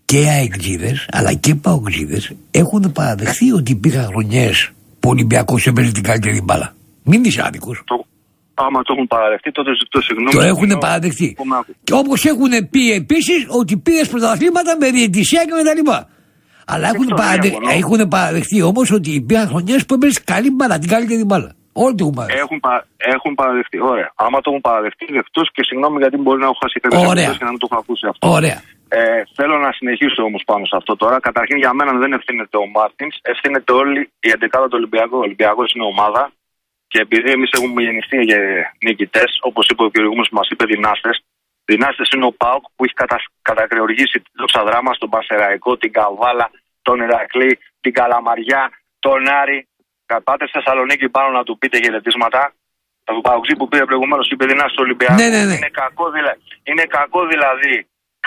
και αεκτζίδες αλλά και παοκτζίδες έχουν παραδεχθεί ότι υπήρχαν χρονιές που ο Ολυμπιακός έπαιζε την καλύτερη μπάλα. Μην είσαι άδικος. το, άμα το έχουν παραδεχτεί, τότε ζητώ συγγνώμη. Το έχουν Συγγνώμη παραδεχτεί. που με άκου- Και όπως έχουν πει επίσης ότι πήρες πρωταθλήματα με διαιτησία και με τα λοιπά. Αλλά έχουν, Αυτό παραδε... διαφωνώ. έχουν παραδεχτεί όμως ότι υπήρχαν χρονιές που έπαιζε καλή μπάλα, την καλύτερη μπάλα. Όλοι το έχουν παραδεχτεί. Έχουν, πα, έχουν παραδεχτεί. Ωραία. Άμα το έχουν παραδεχτεί, δεχτώ και συγγνώμη γιατί μπορεί να έχω χάσει κάποιε Ωραία. εμπειρίες και να μην το έχω ακούσει αυτό. Ωραία. Ε, θέλω να συνεχίσω όμως πάνω σε αυτό τώρα. Καταρχήν για μένα δεν ευθύνεται ο Μάρτινς, ευθύνεται όλη η 11η του Ολυμπιακού. Ο Ολυμπιακός είναι ομάδα και επειδή εμείς έχουμε γεννηθεί για νικητές, όπως είπε ο προηγούμενος που μας είπε δυνάστες, δυνάστες είναι ο Πάοκ που έχει κατα, κατακρεουργήσει τη δόξα δράμα στον Πασεραϊκό, την Καβάλα, τον Ηρακλή, την Καλαμαριά, τον Άρη. Πάτε στη Θεσσαλονίκη πάνω να του πείτε χαιρετίσματα. Το Παοξή που πήρε προηγουμένως είπε δυνάστε του Ολυμπιακού. Ναι, ναι, ναι. Είναι, κακό, δηλα... είναι κακό δηλαδή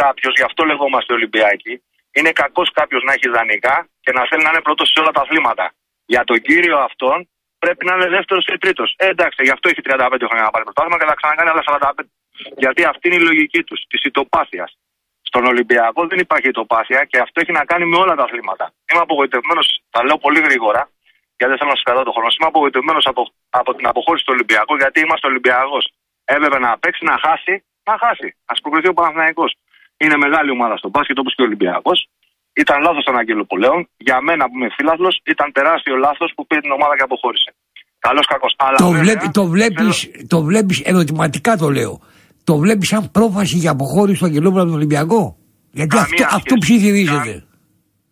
κάποιος, γι' αυτό λεγόμαστε Ολυμπιακοί, είναι κακός κάποιος να έχει δανεικά και να θέλει να είναι πρώτος σε όλα τα αθλήματα. Για τον κύριο αυτόν πρέπει να είναι δεύτερος ή τρίτος. Ε, εντάξει, γι' αυτό έχει 35 χρόνια να πάρει πρωτάθλημα και θα ξανακάνει άλλα 45. Γιατί αυτή είναι η λογική τους, της ητοπάθεια. Στον Ολυμπιακό δεν υπάρχει ητοπάθεια και αυτό έχει να κάνει με όλα τα αθλήματα. Είμαι απογοητευμένος, θα λέω πολύ γρήγορα, γιατί δεν θέλω να σα κρατάω το χρόνο. Είμαι απογοητευμένος από, από την αποχώρηση του Ολυμπιακού, γιατί είμαστε Ολυμπιακός. Έπρεπε να παίξει, να χάσει, να χάσει. Α προκριθεί ο Παναθηναϊκός. Είναι μεγάλη ομάδα στο μπάσκετ όπως και ο Ολυμπιακός. Ήταν λάθος τον Αγγέλο Πολέων. Για μένα που είμαι φίλαθλο, ήταν τεράστιο λάθος που πήρε την ομάδα και αποχώρησε. Καλός κακός. Αλλά Το, βέβαια, βλέπει, το, βλέπεις, θέλω- το βλέπεις ερωτηματικά το λέω. Το βλέπεις σαν πρόφαση για αποχώρηση του Αγγελόπουλου από τον Ολυμπιακό; Γιατί Καμία αυτό, σχέση. αυτό ψιθυρίζεται.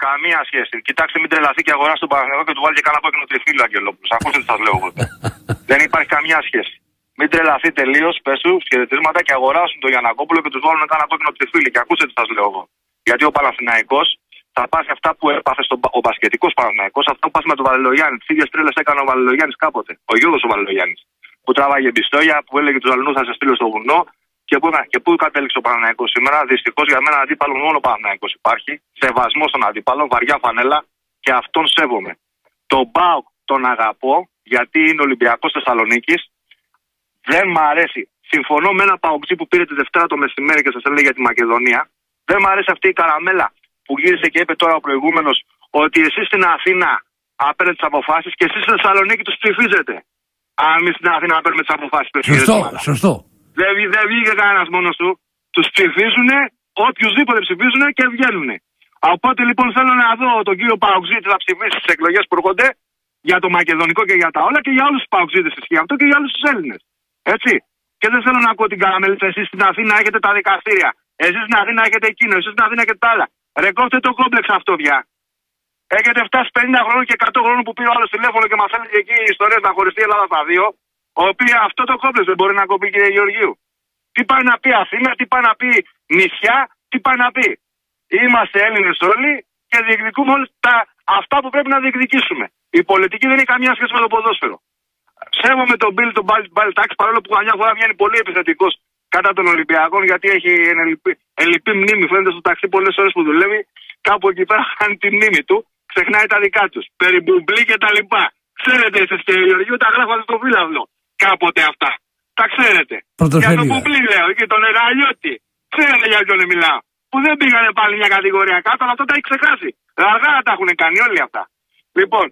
Καμία σχέση. Κοιτάξτε, μην τρελαθεί και αγοράσει τον Παναγενικό και του βάλει και κάνα κόκκινο τριφύλο Αγγελόπουλο. Ακούστε τι σας λέω εγώ. Δεν υπάρχει καμία σχέση. Μην τρελαθεί τελείως, πες του χαιρετίσματα και αγοράσουν τον Γιανακόπουλο και τους βάλουν κάνα κόκκινο τριφύλι. Και ακούστε τι σας λέω εγώ. Γιατί ο Παναθηναϊκός θα πάθει αυτά που έπαθε στον, ο μπασκετικός Παναθηναϊκός, αυτά που πάθει με τον Βαλιλογιάννη. Τις ίδιες τρέλες έκανε ο Βαλιλογιάννης κάποτε. Ο Γιώργος ο Βαλιλογιάννης. Που τράβαγε πιστόλια, που έλεγε τους Αλληνού θα σε στείλω στο βουνό και πού, και πού κατέληξε ο Παναθηναϊκός σήμερα. Δυστυχώς για μένα αντίπαλο μόνο ο Παναθηναϊκός υπάρχει. Σεβασμός στον αντίπαλο, βαριά φανέλα και αυτόν σέβομαι. Τον Μπάουκ τον αγαπώ γιατί είναι Ολυμπιακός Θεσσαλονίκης. Δεν μ' αρέσει. συμφωνώ με ένα παοξή που πήρε τη Δευτέρα το μεσημέρι και σας έλεγε για τη Μακεδονία. Δεν μου αρέσει αυτή η καραμέλα που γύρισε και είπε τώρα ο προηγούμενος ότι εσείς στην Αθήνα παίρνετε τις αποφάσεις και εσείς στη Θεσσαλονίκη τους ψηφίζετε. Αν εμείς στην Αθήνα παίρνουμε τις αποφάσεις Σωστό, σωστό. Δεν, βγη- δεν βγήκε κανένας μόνος του. Τους ψηφίζουν, οποιουσδήποτε ψηφίζουν και βγαίνουν. Οπότε λοιπόν θέλω να δω τον κύριο Παοξίτη θα ψηφίσει στι εκλογές που έρχονται για το μακεδονικό και για τα όλα και για όλους τους Παοξίτε ισχύει αυτό και για όλους τους Έλληνες. Έτσι. Και δεν θέλω να ακούω την καραμέλιτσα. Εσείς στην Αθήνα έχετε τα δικαστήρια. Εσείς στην Αθήνα έχετε εκείνο. Εσείς στην Αθήνα έχετε τα άλλα. Ρε κόφτε το κόμπλεξ αυτό πια. Έχετε φτάσει 50 χρόνων και 100 χρόνων που πήρε ο άλλος τηλέφωνο και μας έλεγε εκεί οι ιστορίες να χωριστεί η Ελλάδα στα δύο. Ο οποίος αυτό το κόμπλεξ δεν μπορεί να κοπεί, κύριε Γεωργίου. Τι πάει να πει Αθήνα, τι πάει να πει νησιά, τι πάει να πει. Είμαστε Έλληνες όλοι και διεκδικούμε όλα τα, αυτά που πρέπει να διεκδικήσουμε. Η πολιτική δεν έχει καμία σχέση με το ποδόσφαιρο. Σέβομαι τον Μπίλ, τον Μπάλ Τάξ, παρόλο που καμιά φορά βγαίνει πολύ επιθετικός κατά των Ολυμπιακών, γιατί έχει ελλειπή, ελλειπή μνήμη. Φαίνεται στο ταξί πολλές ώρες που δουλεύει, κάπου εκεί πέρα χάνει τη μνήμη του, ξεχνάει τα δικά τους. Περί μπουμπλί και τα λοιπά. Ξέρετε εσείς και οι Γεωργίου τα γράφατε στο φύλαυλο κάποτε αυτά. Τα ξέρετε. Για Πρωτοσέλιδα. τον Μπουμπλί λέω και τον Εραλιώτη. Ξέρετε για ποιον μιλάω. Που δεν πήγανε πάλι μια κατηγορία κάτω, αλλά αυτό τα έχει ξεχάσει. Αργά τα έχουν κάνει όλοι αυτά. Λοιπόν,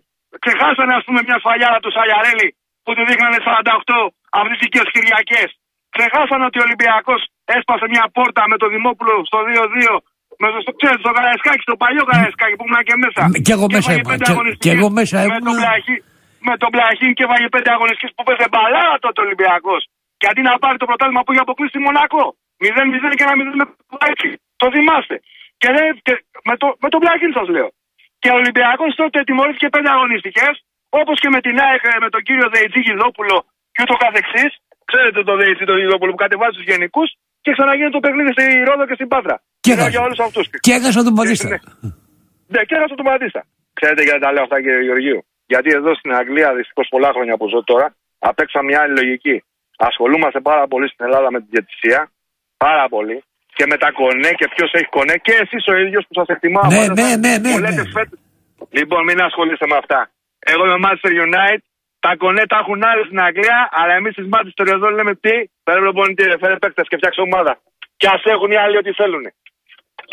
ξεχάσανε ας πούμε μια σφαλιάρα του Σαλιαρέλη που του δείχνανε 48 αυρίστικε Κυριακές. Ξεχάσανε ότι ο Ολυμπιακός έσπασε μια πόρτα με το Δημόπουλο στο 2-2. Με το, στο, ξέρετε, στο Καραϊσκάκι, στο παλιό Καραϊσκάκι που ήμουν και μέσα. Κι εγώ μέσα έβαγε ήμουν. πέντε Κι- αγωνιστικές κι εγώ μέσα με ήμουν. τον Πλαχή, με τον Πλαχή και έβαγε πέντε αγωνιστικές που παίζει μπαλάρα τότε ο Ολυμπιακός. Και αντί να πάρει το πρωτάθλημα που είχε αποκλείσει τη Μονακό. 0-0 και ένα 0 με έτσι. Το θυμάστε. Και, δεν, και με, το, με τον Πλαχή σας λέω. Και ο Ολυμπιακός τότε τιμωρήθηκε πέντε αγωνιστικές. Όπως και με την ΑΕΚ με τον κύριο Δεϊτζή Γιδόπουλο και ούτω καθεξής. Ξέρετε τον Δεϊτζή τον Γιδόπουλο που κατεβάζει τους γενικούς και ξαναγίνει το παιχνίδι στη Ρόδο και στην Πάτρα. Και Μιλάω έχασε. για όλους αυτούς. Και έχασα τον Πατίστα. Ναι. Ναι, και έχασα τον Πατίστα. Ξέρετε γιατί τα λέω αυτά, κύριε Γεωργίου. Γιατί εδώ στην Αγγλία, δυστυχώς πολλά χρόνια που ζω τώρα, απέξα μια άλλη λογική. Ασχολούμαστε πάρα πολύ στην Ελλάδα με την διαιτησία. Πάρα πολύ. Και με τα κονέ και ποιος έχει κονέ. Και εσείς ο ίδιος που σας εκτιμάω. Ναι, πάντα ναι, σας- ναι, ναι, που λέτε ναι. φέτος- Λοιπόν, μην ασχολείστε με αυτά. Εγώ είμαι Manchester United. Τα κονέ τα έχουν άλλοι στην Αγγλία, αλλά εμείς της Manchester εδώ λέμε τι. Φέρε προπονητή, ρε, φέρε παίκτες και φτιάξε ομάδα. Και ας έχουν οι άλλοι ό,τι θέλουν.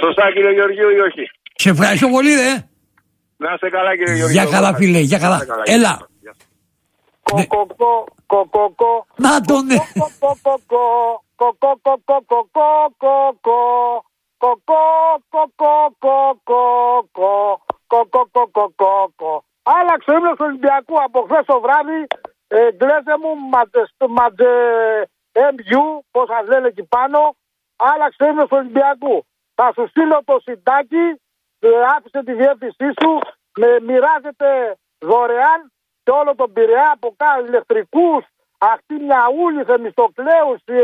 Σωστά, κύριε Γεωργίου, ή όχι; Σε ευχαριστώ πολύ, ρε. Να είστε καλά, κύριε Γιώργο. Για καλά, φίλε, για καλά. Έλα. Ναι. Κοκοκο. Να τον. Ναι. Άλλαξε ο ύμνος του Ολυμπιακού από χθες το βράδυ. Εγκλέζε μου, ματζε, MU, πώς σας λένε εκεί πάνω. Άλλαξε ο ύμνος του Ολυμπιακού. Θα σου στείλω το συντάκι άφησε τη διεύθυνσή σου, με, μοιράζεται δωρεάν σε όλο τον Πειραιά από κάτω ηλεκτρικούς, αχτήμια ούλη, θεμιστοκλέους, οι,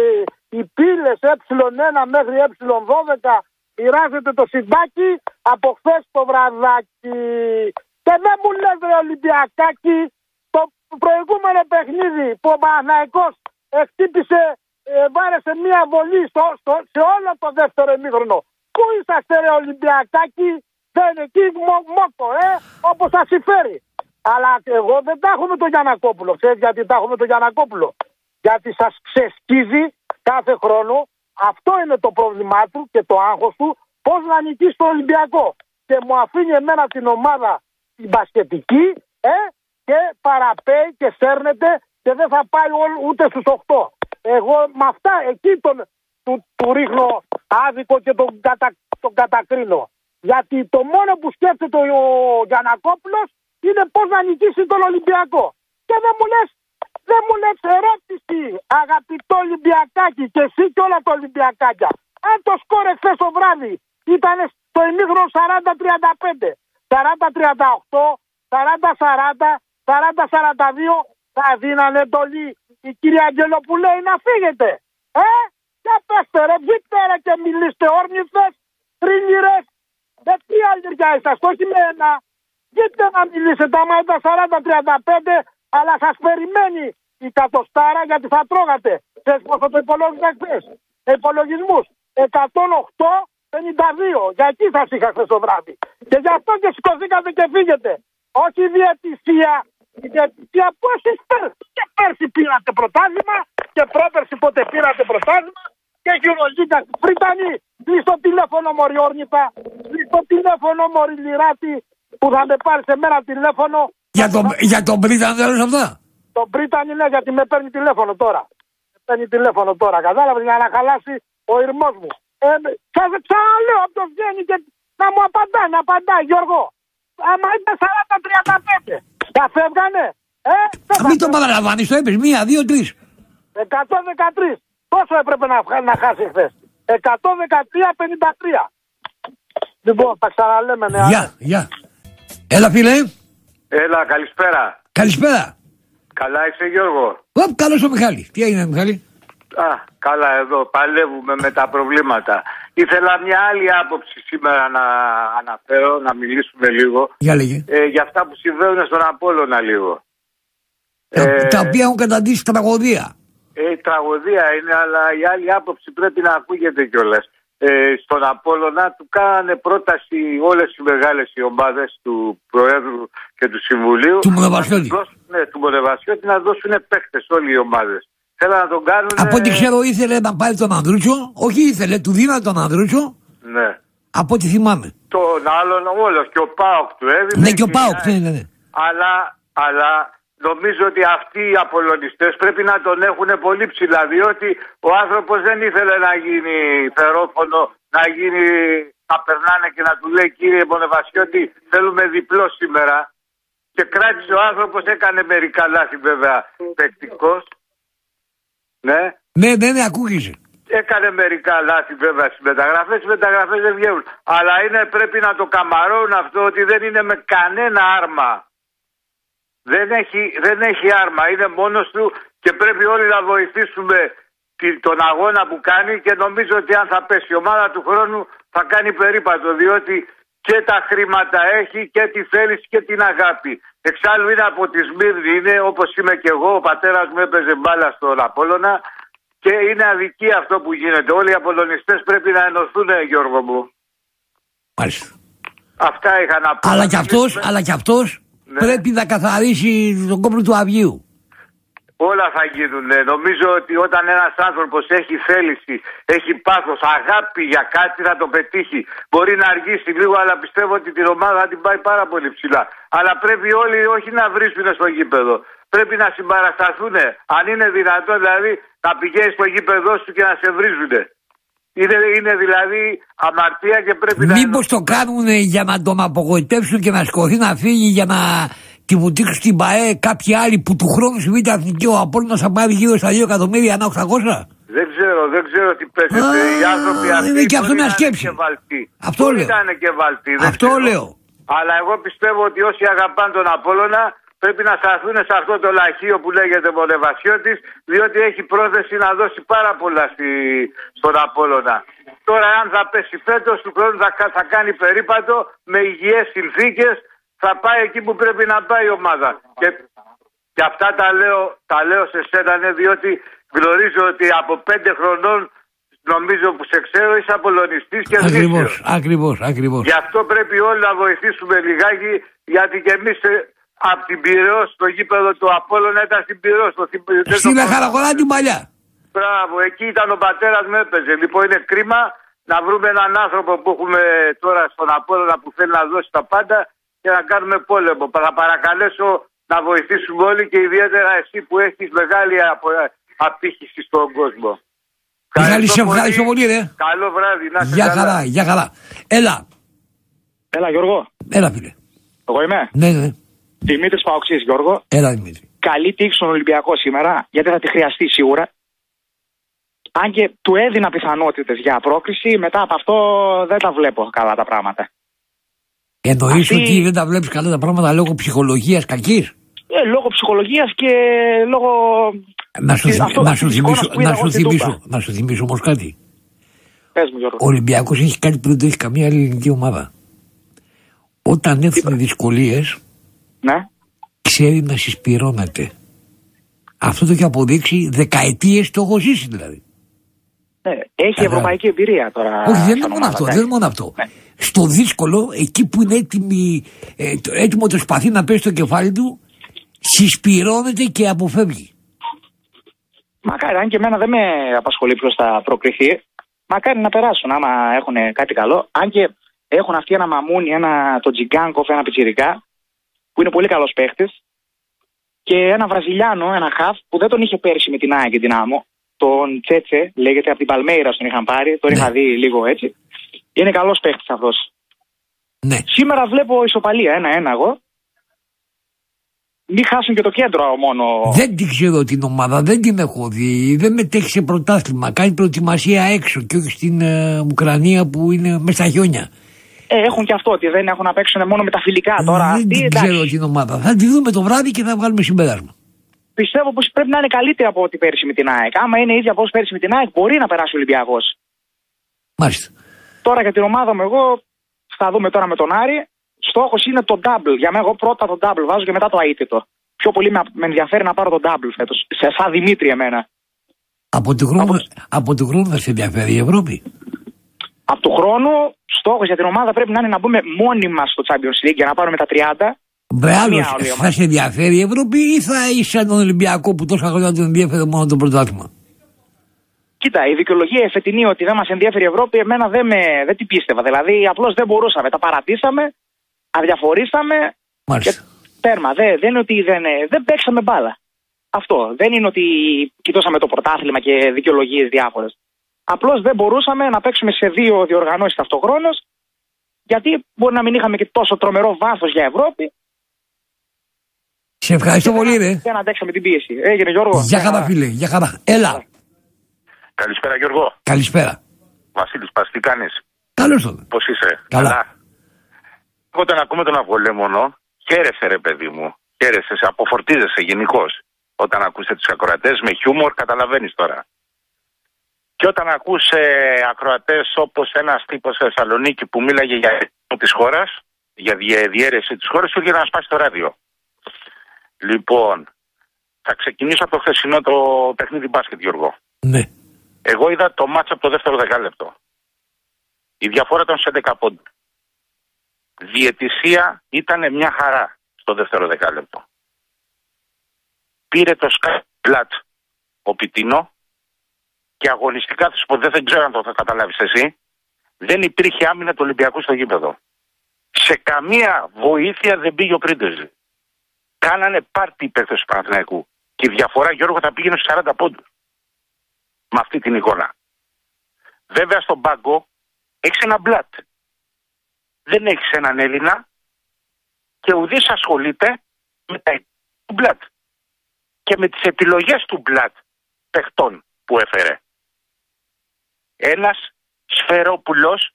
οι πύλες ε1 μέχρι ε12, μοιράζεται το συντάκι από χθες το βραδάκι. Και δεν μου λες ρε Ολυμπιακάκι, το προηγούμενο παιχνίδι που ο Παναθηναϊκός εκτύπησε, ε, βάρεσε μία βολή στο, στο, σε όλο το δεύτερο ημίχρονο. Πού είσαστε ρε Ολυμπιακάκι, δεν είναι εκεί μο- μόκο, ε, όπως σας συμφέρει. Αλλά εγώ δεν τα έχω με τον Γιανακόπουλο. Ξέρετε γιατί τα έχω με τον Γιανακόπουλο. Γιατί σας ξεσκίζει κάθε χρόνο. Αυτό είναι το πρόβλημά του και το άγχος του. Πώς να νικήσει τον Ολυμπιακό. Και μου αφήνει εμένα την ομάδα την μπασκετική ε, και παραπέει και σέρνεται και δεν θα πάει όλ- ούτε στους 8. Εγώ με αυτά εκεί τον, του, του ρίχνω άδικο και τον, κατα, τον κατακρίνω. Γιατί το μόνο που σκέφτεται ο, ο Γιανακόπουλος είναι πώς να νικήσει τον Ολυμπιακό. Και δεν μου λες, δεν μου λες ερώτηση αγαπητό Ολυμπιακάκι και εσύ και όλα τα Ολυμπιακάκια. Αν το σκόρ εχθές το βράδυ ήταν στο ημίχρονο 40-35, 40-38, 40-40, 40-42, θα δίνανε εντολή η κυρία Αγγελοπουλέη να φύγετε. Ε, για πέστε ρε, βγείτε ρε και μιλήστε όρνηθες, τρίνιρες, με τι αλληλεγγύα είσαστε, όχι με ένα. Βγείτε να μιλήσετε, άμα ήταν 40-35, αλλά σας περιμένει η κατοστάρα γιατί θα τρώγατε. Ξέρεις πώς θα το υπολόγιζα χθες; Υπολογισμούς. 108-52. Για εκεί σας είχα χθες το βράδυ. Και γι' αυτό και σηκωθήκατε και φύγετε. Όχι η διαιτησία. Η διαιτησία που εσείς πέρσι. Και πέρσι πήρατε πρωτάθλημα Και πρόπερση πότε πήρατε πρωτάθλημα και Euroliga. Βρυτανοί, στο τηλέφωνο μωρή όρνητα, στο τηλέφωνο μωρή λιράτη που θα με πάρει σε μένα τηλέφωνο. Για τον, για τον Μπρίταν δεν λες αυτά; Το Μπρίτανι ναι, γιατί με παίρνει τηλέφωνο τώρα. Με παίρνει τηλέφωνο τώρα. Κατάλαβες για να χαλάσει ο ηρμό μου. Ε, σας ξαναλέω από το βγαίνει και να μου απαντάει, να απαντάει Γιώργο. Άμα είναι 40-35. Τα φεύγανε. Ε, δεν θα Μην το φεύγανε. παραλαμβάνεις, το έπαιζε. Μία, δύο, τρεις. 113. Πόσο έπρεπε να, χα- να χάσει χθες; 113-53. Λοιπόν, τα ξαναλέμε νεαρέ. Γεια, γεια. Έλα φίλε. Έλα, καλησπέρα. Καλησπέρα. Καλά είσαι Γιώργο; Ωπ, καλώς ο Μιχάλη. Τι έγινε Μιχάλη; Α, καλά εδώ, παλεύουμε με τα προβλήματα. Ήθελα μια άλλη άποψη σήμερα να αναφέρω, να μιλήσουμε λίγο. Για λέγε. Ε, για αυτά που συμβαίνουν στον Απόλλωνα λίγο. Τα, Ε, τα οποία έχουν καταντήσει τραγωδία. Ε, η τραγωδία είναι, αλλά η άλλη άποψη πρέπει να ακούγεται κιόλας. Ε, στον Απόλλωνα του κάνανε πρόταση όλες οι μεγάλες οι ομάδες του Προέδρου και του Συμβουλίου Του Μονεβασιώτη. να δώσουν- ναι, του Μονεβασιώτη να δώσουν παίχτες όλοι οι ομάδες. Θέλαν να τον κάνουν... Από ό,τι ξέρω ήθελε να πάρει τον Ανδρούτσο. Όχι ήθελε, του δίνανε τον Ανδρούτσο. Ναι. Από ό,τι θυμάμαι. Τον άλλον όλος και ο Πάοκ του έδινε. Ναι, και ο Πάοκ. Ναι, ναι, ναι. Αλλά, αλλά νομίζω ότι αυτοί οι απολωνιστές πρέπει να τον έχουν πολύ ψηλά διότι ο άνθρωπος δεν ήθελε να γίνει φερόφωνο, να γίνει να περνάνε και να του λέει κύριε Μονεβασιώτη θέλουμε διπλό σήμερα και κράτησε ο άνθρωπος, έκανε μερικά λάθη βέβαια παικτικός. Ναι, Ναι, ναι, ναι, ακούγησε. Έκανε μερικά λάθη βέβαια στις μεταγραφές. Οι μεταγραφές δεν βγαίνουν. Αλλά είναι, πρέπει να το καμαρώνουν αυτό ότι δεν είναι με κανένα άρμα. Δεν έχει, δεν έχει άρμα. Είναι μόνος του και πρέπει όλοι να βοηθήσουμε τη- τον αγώνα που κάνει και νομίζω ότι αν θα πέσει η ομάδα του χρόνου θα κάνει περίπατο διότι και τα χρήματα έχει και τη θέληση και την αγάπη. Εξάλλου είναι από τη Σμύρνη, είναι όπως είμαι και εγώ, ο πατέρας μου έπαιζε μπάλα στον Απόλλωνα και είναι αδικία αυτό που γίνεται. Όλοι οι Απολωνιστές πρέπει να ενωθούν, Γιώργο μου. Μάλιστα. Αυτά είχα να πω. Αλλά Να κι αυτός, μιλήσουμε. αλλά κι αυτός Ναι. πρέπει να καθαρίσει τον κόμπλο του Αυγίου. Όλα θα γίνουν. Νομίζω ότι όταν ένας άνθρωπος έχει θέληση, έχει πάθος, αγάπη για κάτι να το πετύχει. Μπορεί να αργήσει λίγο, αλλά πιστεύω ότι την ομάδα θα την πάει πάρα πολύ ψηλά. Αλλά πρέπει όλοι όχι να βρίσκουν στο γήπεδο. Πρέπει να συμπαρασταθούν. Αν είναι δυνατόν δηλαδή να πηγαίνεις στο γήπεδο σου και να σε βρίζουν. Είναι, είναι δηλαδή αμαρτία και πρέπει να. Μήπως το κάνουν για να τον απογοητεύσουν και να σηκωθεί να φύγει για να τη βουτήξουν στην ΠαΕ κάποιοι άλλοι που του χρόνου στη Β' Εθνική ο Απόλλωνας θα πάρει γύρω στα 2 εκατομμύρια ανά 800. Δεν ξέρω, δεν ξέρω τι παίζεται. Α, Οι άνθρωποι αυτοί είναι και αυτό μπορεί μια να είναι σκέψη. και βαλτοί. Αυτό Μπορεί λέω. να είναι και βαλτοί, δεν Αυτό ξέρω. λέω. Αλλά εγώ πιστεύω ότι όσοι αγαπάνε τον Απόλλωνα πρέπει να σταθούν σε αυτό το λαχείο που λέγεται Μονεβασιώτης διότι έχει πρόθεση να δώσει πάρα πολλά στη, στον Απόλλωνα. Τώρα αν θα πέσει φέτος του χρόνου θα, κα- θα κάνει περίπατο με υγιές συνθήκες θα πάει εκεί που πρέπει να πάει η ομάδα. Και, και αυτά τα λέω, τα λέω σε σένα ναι, διότι γνωρίζω ότι από πέντε χρονών νομίζω που σε ξέρω είσαι απολωνιστής και Ακριβώς, γνήσιος. ακριβώς, ακριβώς. Γι' αυτό πρέπει όλοι να βοηθήσουμε λιγάκι, γιατί και εμείς από την Πυραιός στο γήπεδο του Απόλλωνα ήταν στην Πυραιός. Στο θυμ- δεν το Στην πω- Αχαραγορά την παλιά. Μπράβο, εκεί ήταν ο πατέρας μου έπαιζε. Λοιπόν, είναι κρίμα να βρούμε έναν άνθρωπο που έχουμε τώρα στον Απόλλωνα που θέλει να δώσει τα πάντα και να κάνουμε πόλεμο. Θα παρακαλέσω να βοηθήσουμε όλοι και ιδιαίτερα εσύ που έχεις μεγάλη απο- απήχηση στον κόσμο. Μιχάλη, σε ευχαριστώ πολύ, ρε. Καλό βράδυ, να είσαι Γεια καλά. χαρά, γεια χαρά. Έλα, Έλα Γιώργο, έλα φίλε. εγώ είμαι. Ναι, ναι, Δημήτρης Παοξής Γιώργο. έλα Δημήτρη. Καλή τύχη στον Ολυμπιακό σήμερα, γιατί θα τη χρειαστεί σίγουρα. Αν και του έδινα πιθανότητες για πρόκριση, μετά από αυτό δεν τα βλέπω καλά τα πράγματα. Εννοείς Αυτή- ότι δεν τα βλέπεις καλά τα πράγματα λόγω ψυχολογίας κακής; Ε, λόγω ψυχολογίας και λόγω... Να σου, Και θυμ- αυτό- να αυτή σου της θυμίσω, εικόνας που είδα να εγώ σου στην θυμίσω, Τούμπα. να σου θυμίσω όμως κάτι. Πες μου Γιώργο. Ο Ολυμπιακός έχει κάτι που δεν το έχει καμία άλλη ελληνική ομάδα. Όταν έρθουν δυσκολίες, Ναι. ξέρει να συσπηρώνεται. Αυτό το έχει αποδείξει δεκαετίες το έχω ζήσει δηλαδή. Ναι, έχει ευρωπαϊκή εμπειρία τώρα. Όχι, δεν είναι σαν μόνο ομάδα, αυτό. ναι. Δεν είναι μόνο αυτό. Ναι. Στο δύσκολο, εκεί που είναι έτοιμη, ε, το- έτοιμο το σπαθί να πέσει στο κεφάλι του, συσπηρώνεται και αποφεύγει. Μακάρι, αν και εμένα δεν με απασχολεί ποιο θα προκριθεί. Μακάρι να περάσουν άμα έχουν κάτι καλό. Αν και έχουν αυτοί ένα μαμούνι, ένα το Τζιγκάνκοφ, ένα πιτσιρικά, που είναι πολύ καλός παίχτης. Και ένα Βραζιλιάνο, ένα χαφ, που δεν τον είχε πέρσι με την ΑΕΚ και την Άμμο. Τον Τσέτσε, λέγεται από την Παλμέιρα τον είχαν πάρει. Τον είχα δει λίγο έτσι. Είναι καλός παίχτης αυτός. Ναι. Σήμερα βλέπω ισοπαλία, ένα-ένα εγώ. Μην χάσουν και το κέντρο μόνο. Δεν την ξέρω την ομάδα, δεν την έχω δει. Δεν μετέχει σε πρωτάθλημα. Κάνει προετοιμασία έξω και όχι στην ε, Ουκρανία που είναι μέσα στα χιόνια. Ε, έχουν και αυτό ότι δεν έχουν να παίξουν μόνο με τα φιλικά τώρα. δεν Αυτοί, την εντάξει, ξέρω την ομάδα. Θα τη δούμε το βράδυ και θα βγάλουμε συμπέρασμα. Πιστεύω πως πρέπει να είναι καλύτερη από ό,τι πέρσι με την ΑΕΚ. Άμα είναι ίδια όπω πέρσι με την ΑΕΚ, μπορεί να περάσει ο Ολυμπιακός. Μάλιστα. Τώρα για την ομάδα μου, εγώ θα δούμε τώρα με τον Άρη. Στόχος είναι το double. Για μένα, εγώ πρώτα το double βάζω και μετά το αίτητο. Πιο πολύ με, με ενδιαφέρει να πάρω το double φέτος. Σε σαν Δημήτρη εμένα. Από του χρόνου, από του χρόνου θα σε ενδιαφέρει η Ευρώπη; Από του χρόνου, στόχος για την ομάδα πρέπει να είναι να μπούμε μόνοι μα στο Champions League για να πάρουμε τα 30. Μπρε άλλο, Καμία άλλη ομάδα. θα σε ενδιαφέρει η Ευρώπη ή θα είσαι σαν τον Ολυμπιακό που τόσα χρόνια τον ενδιαφέρει μόνο το πρωτάθλημα; Κοίτα, η δικαιολογία η φετινή ότι δεν μας ενδιαφέρει η Ευρώπη, εμένα δεν, με, δεν την πίστευα. Δηλαδή, απλώς δεν μπορούσαμε. Τα παρατήσαμε, αδιαφορήσαμε Μάλιστα. και τέρμα. Δεν, δεν είναι ότι δεν, δεν παίξαμε μπάλα. Αυτό. Δεν είναι ότι κοιτώσαμε το πρωτάθλημα και δικαιολογίες διάφορες. Απλώς δεν μπορούσαμε να παίξουμε σε δύο διοργανώσεις ταυτοχρόνως, γιατί μπορεί να μην είχαμε και τόσο τρομερό βάθος για Ευρώπη. Σε ευχαριστώ και πολύ, δεν- ρε. Δεν αντέξαμε την πίεση. Έγινε Γιώργο. Για χαρά, φίλε, για χαρά. Έλα. Καλησπέρα Γιώργο. Καλησπέρα. Βασίλης Πας, τι κάνεις; Καλώς τον. Πώς είσαι; Καλά. Όταν ακούμε τον Αυγολέμονο, χαίρεσαι ρε παιδί μου. Χαίρεσαι, σε αποφορτίζεσαι γενικώς. Όταν ακούς τους ακροατές με χιούμορ καταλαβαίνεις τώρα. Και όταν ακούς ε, ακροατές όπως ένας τύπος στη Θεσσαλονίκη που μίλαγε για της χώρας, για διε- διαίρεση της χώρας, σου έρχεται να σπάσει το ράδιο. Λοιπόν, θα ξεκινήσω από το χθεσινό το παιχνίδι μπάσκετ, Γιώργο. Ναι. Εγώ είδα το μάτσα από το δεύτερο δεκάλεπτο. Η διαφορά ήταν σε 10 πόντου. Διαιτησία ήταν μια χαρά στο δεύτερο δεκάλεπτο. Πήρε το σκάτ ο Πιτίνο και αγωνιστικά θα σου πω, δεν, δεν ξέρω αν το θα καταλάβεις εσύ, δεν υπήρχε άμυνα του Ολυμπιακού στο γήπεδο. Σε καμία βοήθεια δεν πήγε ο Πρίντεζη. Κάνανε πάρτι οι παίκτες του Παναθηναϊκού. Και η διαφορά, Γιώργο, θα πήγαινε στους 40 πόντους με αυτή την εικόνα. Βέβαια στον πάγκο έχεις ένα μπλατ. Δεν έχεις έναν Έλληνα και ουδή ασχολείται με τα του μπλατ και με τις επιλογές του μπλατ παιχτών που έφερε. Ένας Σφερόπουλος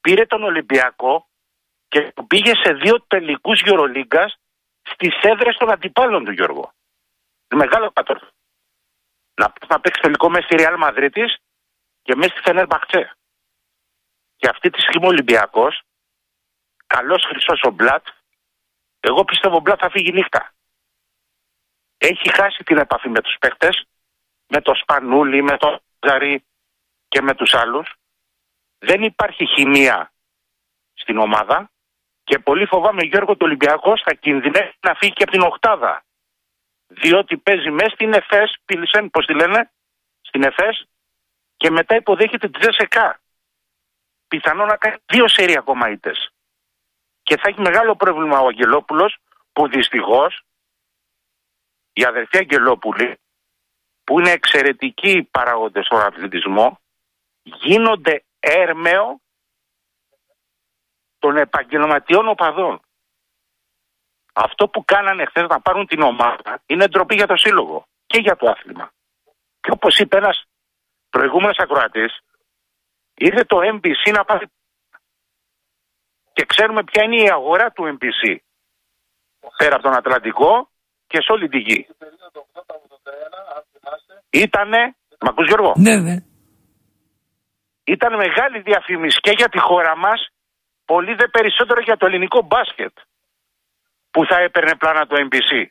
πήρε τον Ολυμπιακό και τον πήγε σε δύο τελικούς Γιωρολίγκας στις έδρες των αντιπάλων του Γιώργο. Μεγάλο πατόρ να, να παίξει τελικό μέσα στη Real Madrid και μέσα στη Φενέρ Μπαχτσέ. Και αυτή τη στιγμή ο Ολυμπιακός, καλός χρυσός ο Μπλατ, εγώ πιστεύω ο Μπλατ θα φύγει νύχτα. Έχει χάσει την επαφή με τους παίχτε, με το Σπανούλι, με το Ζαρί και με τους άλλους. Δεν υπάρχει χημεία στην ομάδα και πολύ φοβάμαι Γιώργο του Ολυμπιακός θα κινδυνεύει να φύγει και από την Οχτάδα διότι παίζει μέσα στην ΕΦΕΣ, Πιλισέν, πώς τη λένε, στην ΕΦΕΣ και μετά υποδέχεται τη ΖΕΣΕΚΑ. Πιθανό να κάνει δύο σερία ακόμα ήττες. Και θα έχει μεγάλο πρόβλημα ο Αγγελόπουλος που δυστυχώς οι αδερφοί Αγγελόπουλοι που είναι εξαιρετικοί παραγόντες στον αθλητισμό γίνονται έρμεο των επαγγελματιών οπαδών. Αυτό που κάνανε χθες να πάρουν την ομάδα είναι ντροπή για το σύλλογο και για το άθλημα. Και όπως είπε ένας προηγούμενος ακροατής, ήρθε το MBC να πάρει. Και ξέρουμε ποια είναι η αγορά του MBC. Πέρα από τον Ατλαντικό και σε όλη τη γη. Ήτανε. Μ' ακούς Γιώργο; Ναι, ναι. Ήταν μεγάλη διαφήμιση και για τη χώρα μας, πολύ δε περισσότερο για το ελληνικό μπάσκετ που θα έπαιρνε πλάνα το NBC.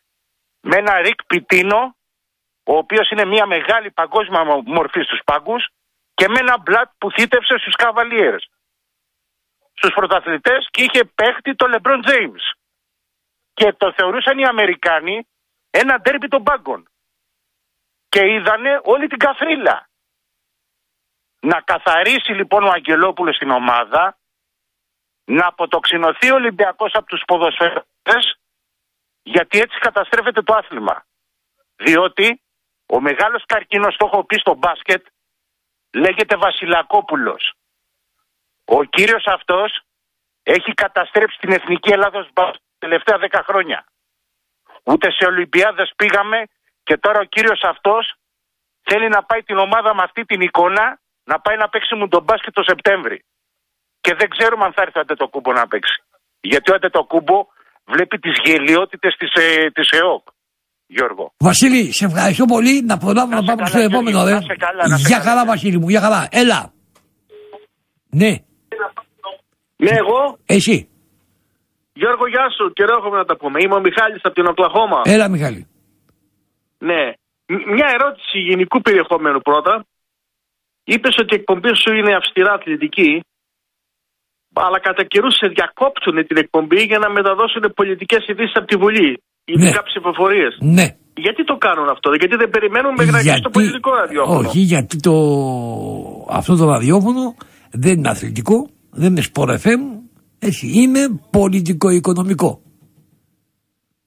Με ένα Ρικ Πιτίνο, ο οποίος είναι μια μεγάλη παγκόσμια μο- μορφή στους πάγκους και με ένα Μπλατ που θύτευσε στους Καβαλιέρες. Στους πρωταθλητές και είχε παίχτη το Λεμπρόν Τζέιμς. Και το θεωρούσαν οι Αμερικάνοι ένα ντέρμπι των πάγκων. και είδανε όλη την καφρίλα. Να καθαρίσει λοιπόν ο Αγγελόπουλος την ομάδα, να αποτοξινωθεί ο Ολυμπιακός από τους ποδοσφαίρες, γιατί έτσι καταστρέφεται το άθλημα. Διότι ο μεγάλος καρκίνος, το έχω πει στο μπάσκετ, λέγεται Βασιλακόπουλος. Ο κύριος αυτός έχει καταστρέψει την εθνική Ελλάδα τα τελευταία δέκα χρόνια. Ούτε σε Ολυμπιάδες πήγαμε και τώρα ο κύριος αυτός θέλει να πάει την ομάδα με αυτή την εικόνα να πάει να παίξει μου τον μπάσκετ το Σεπτέμβρη. Και δεν ξέρουμε αν θα έρθει ο κούμπο να παίξει. Γιατί ο κούμπο βλέπει τις γελιότητες της, ε, της ΕΟΚ. Γιώργο. Βασίλη, σε ευχαριστώ πολύ. Να προλάβουμε να, πάμε στο επόμενο. Ρε. Για χαρά, Βασίλη μου, για χαρά. Έλα. Ναι. Ναι, εγώ. Εσύ. Γιώργο, γεια σου. Καιρό έχουμε να τα πούμε. Είμαι ο Μιχάλης από την Οκλαχώμα. Έλα, Μιχάλη. Ναι. Μια ερώτηση γενικού περιεχομένου πρώτα. Είπες ότι η εκπομπή σου είναι αυστηρά αθλητική, αλλά κατά καιρούς σε διακόπτουν την εκπομπή για να μεταδώσουν πολιτικές ειδήσεις από τη Βουλή. Ειδικά ναι. ψηφοφορίες. Ναι. Γιατί το κάνουν αυτό, Γιατί δεν περιμένουν μέχρι γιατί... να το πολιτικό ραδιόφωνο. Όχι, γιατί το... αυτό το ραδιόφωνο δεν είναι αθλητικό, δεν είναι σπορ FM, έτσι, είναι πολιτικό-οικονομικό.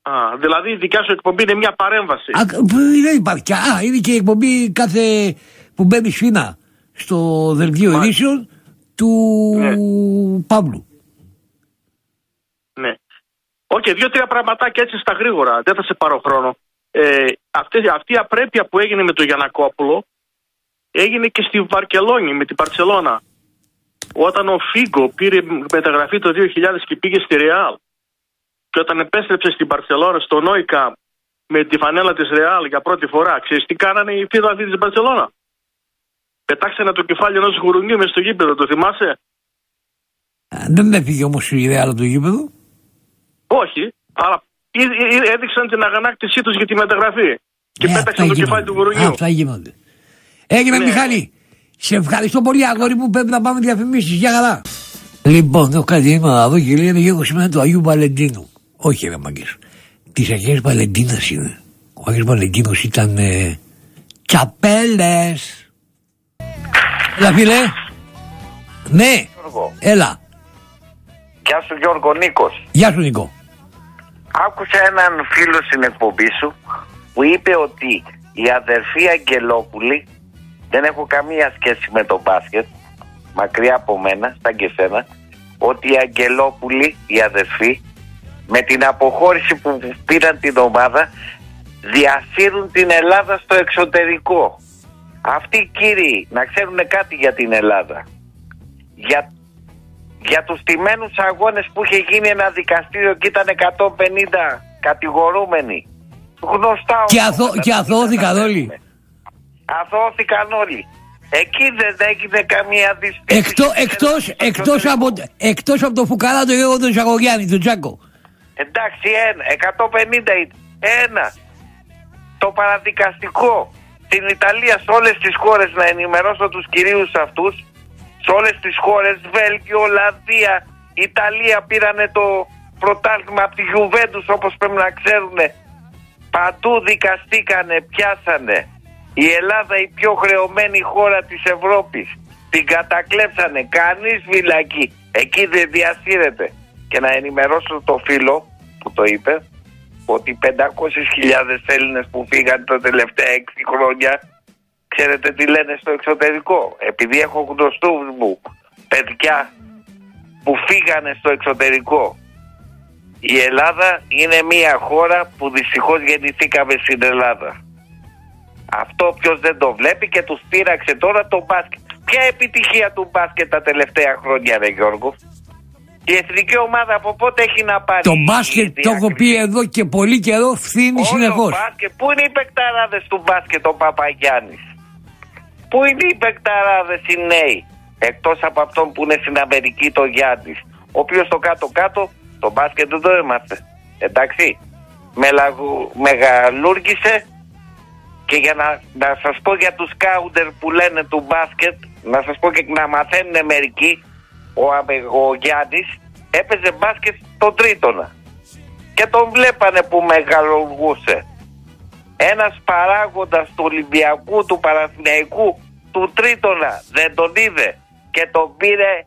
Α, δηλαδή η δικιά σου εκπομπή είναι μια παρέμβαση. Α, δεν υπάρχει. Α, είναι και η εκπομπή κάθε που μπαίνει σφίνα στο δελτίο ειδήσεων του ναι. Παύλου. Ναι. OK, okay, δύο-τρία πραγματάκια έτσι στα γρήγορα. Δεν θα σε πάρω χρόνο. Ε, αυτή, αυτή η απρέπεια που έγινε με τον Γιανακόπουλο έγινε και στη Βαρκελόνη με την Παρσελώνα. Όταν ο Φίγκο πήρε μεταγραφή το 2000 και πήγε στη Ρεάλ και όταν επέστρεψε στην Παρσελώνα στο Νόικα με τη φανέλα της Ρεάλ για πρώτη φορά, ξέρεις τι κάνανε οι φίλοι της Μπαρσελόνα. Πετάξανε το κεφάλι ενός γουρουνιού μες στο γήπεδο, το θυμάσαι; Δεν έφυγε όμως η ιδέα του γήπεδο. Όχι, αλλά έδειξαν την αγανάκτησή τους για τη μεταγραφή. Και ε, πέταξαν το κεφάλι του γουρουνιού. Αυτά γίνονται. Έγινε ναι. Μιχάλη. Σε ευχαριστώ πολύ, αγόρι μου. Πρέπει να πάμε διαφημίσεις. Για καλά. Λοιπόν, έχω κάτι είμαι εδώ και λέει είναι γέρο σήμερα του Αγίου Βαλεντίνου. Όχι, ρε μαγκές. Της Αγίας Βαλεντίνα είναι. Ο Αγίος Βαλεντίνο ήταν ε, καπέλε. Έλα φίλε. Ναι. Γιώργο. Έλα. Γεια σου Γιώργο Νίκος. Γεια σου Νίκο. Άκουσα έναν φίλο στην εκπομπή σου που είπε ότι η αδερφή Αγγελόπουλη δεν έχω καμία σχέση με το μπάσκετ μακριά από μένα, σαν και σένα ότι οι Αγγελόπουλοι, οι αδερφοί με την αποχώρηση που πήραν την ομάδα διασύρουν την Ελλάδα στο εξωτερικό αυτοί οι κύριοι να ξέρουν κάτι για την Ελλάδα. Για, για τους τιμένους αγώνες που είχε γίνει ένα δικαστήριο και ήταν 150 κατηγορούμενοι. Γνωστά και, αθώ, και αθώθηκαν όλοι. Αθώθηκαν όλοι. Εκεί δεν έγινε καμία δυσπιστία. Εκτό, εκτός, εκτός, από, εκτός από το φουκαρά του Γιώργο Ζαγωγιάννη, του Τζάκο. Εντάξει, ένα, 150 Ένα. Το παραδικαστικό στην Ιταλία, σε όλες τις χώρες να ενημερώσω τους κυρίους αυτούς. Σε όλες τις χώρες, Βέλγιο, Ολλανδία, Ιταλία πήρανε το πρωτάθλημα από τη Γιουβέντους όπως πρέπει να ξέρουν. Παντού δικαστήκανε, πιάσανε. Η Ελλάδα η πιο χρεωμένη χώρα της Ευρώπης. Την κατακλέψανε. Κανείς φυλακή. Εκεί δεν διασύρεται. Και να ενημερώσω το φίλο που το είπε ότι 500.000 Έλληνες που φύγαν τα τελευταία 6 χρόνια ξέρετε τι λένε στο εξωτερικό; Επειδή έχω γνωστούς μου παιδιά που φύγανε στο εξωτερικό. Η Ελλάδα είναι μια χώρα που δυστυχώς γεννηθήκαμε στην Ελλάδα. Αυτό ποιο δεν το βλέπει και τους πείραξε τώρα το μπάσκετ. Ποια επιτυχία του μπάσκετ τα τελευταία χρόνια, ρε Γιώργο; Η εθνική ομάδα από πότε έχει να πάρει. Το μπάσκετ το έχω πει εδώ και πολύ καιρό φθήνει συνεχώς. Πού είναι οι παικταράδες του μπάσκετ ο Παπαγιάννης; Πού είναι οι παικταράδες οι νέοι. Εκτός από αυτόν που είναι στην Αμερική το Γιάννης. Ο οποίος στο κάτω-κάτω το μπάσκετ δεν το έμαθε. Εντάξει; Μελαγου, μεγαλούργησε και για να, να σας πω για τους κάουντερ που λένε του μπάσκετ να σας πω και να μαθαίνουν μερικοί ο, ο Γιάννης έπαιζε μπάσκετ στον Τρίτονα και τον βλέπανε που μεγαλουργούσε ένας παράγοντας του Ολυμπιακού, του Παναθηναϊκού, του Τρίτονα δεν τον είδε και τον πήρε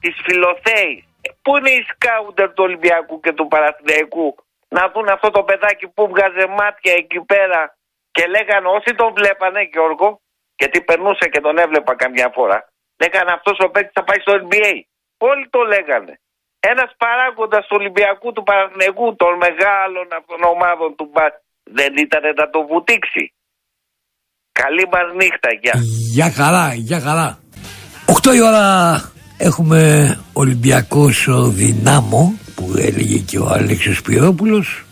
της Φιλοθέης. Πού είναι οι σκάουντερ του Ολυμπιακού και του Παναθηναϊκού; Να δουν αυτό το παιδάκι που βγάζε μάτια εκεί πέρα και λέγανε όσοι τον βλέπανε Γιώργο γιατί περνούσε και τον έβλεπα καμιά φορά λέγανε αυτός ο παίκτης θα πάει στο NBA. Όλοι το λέγανε. Ένας παράγοντας του Ολυμπιακού του Παναθηναϊκού των μεγάλων αυτών ομάδων του μπα δεν ήταν να το βουτήξει. Καλή μας νύχτα, γεια. Γεια χαρά, γεια χαρά. 8 η ώρα έχουμε Ολυμπιακός Δυνάμο που έλεγε και ο Αλέξης Πυρόπουλος.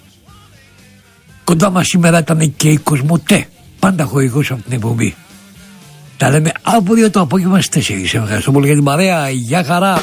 Κοντά μας σήμερα ήταν και η Κοσμοτέ. Πάντα χορηγός από την εκπομπή. Τα λέμε αύριο το απόγευμα στις 4. Ευχαριστώ πολύ για την παρέα. Γεια χαρά.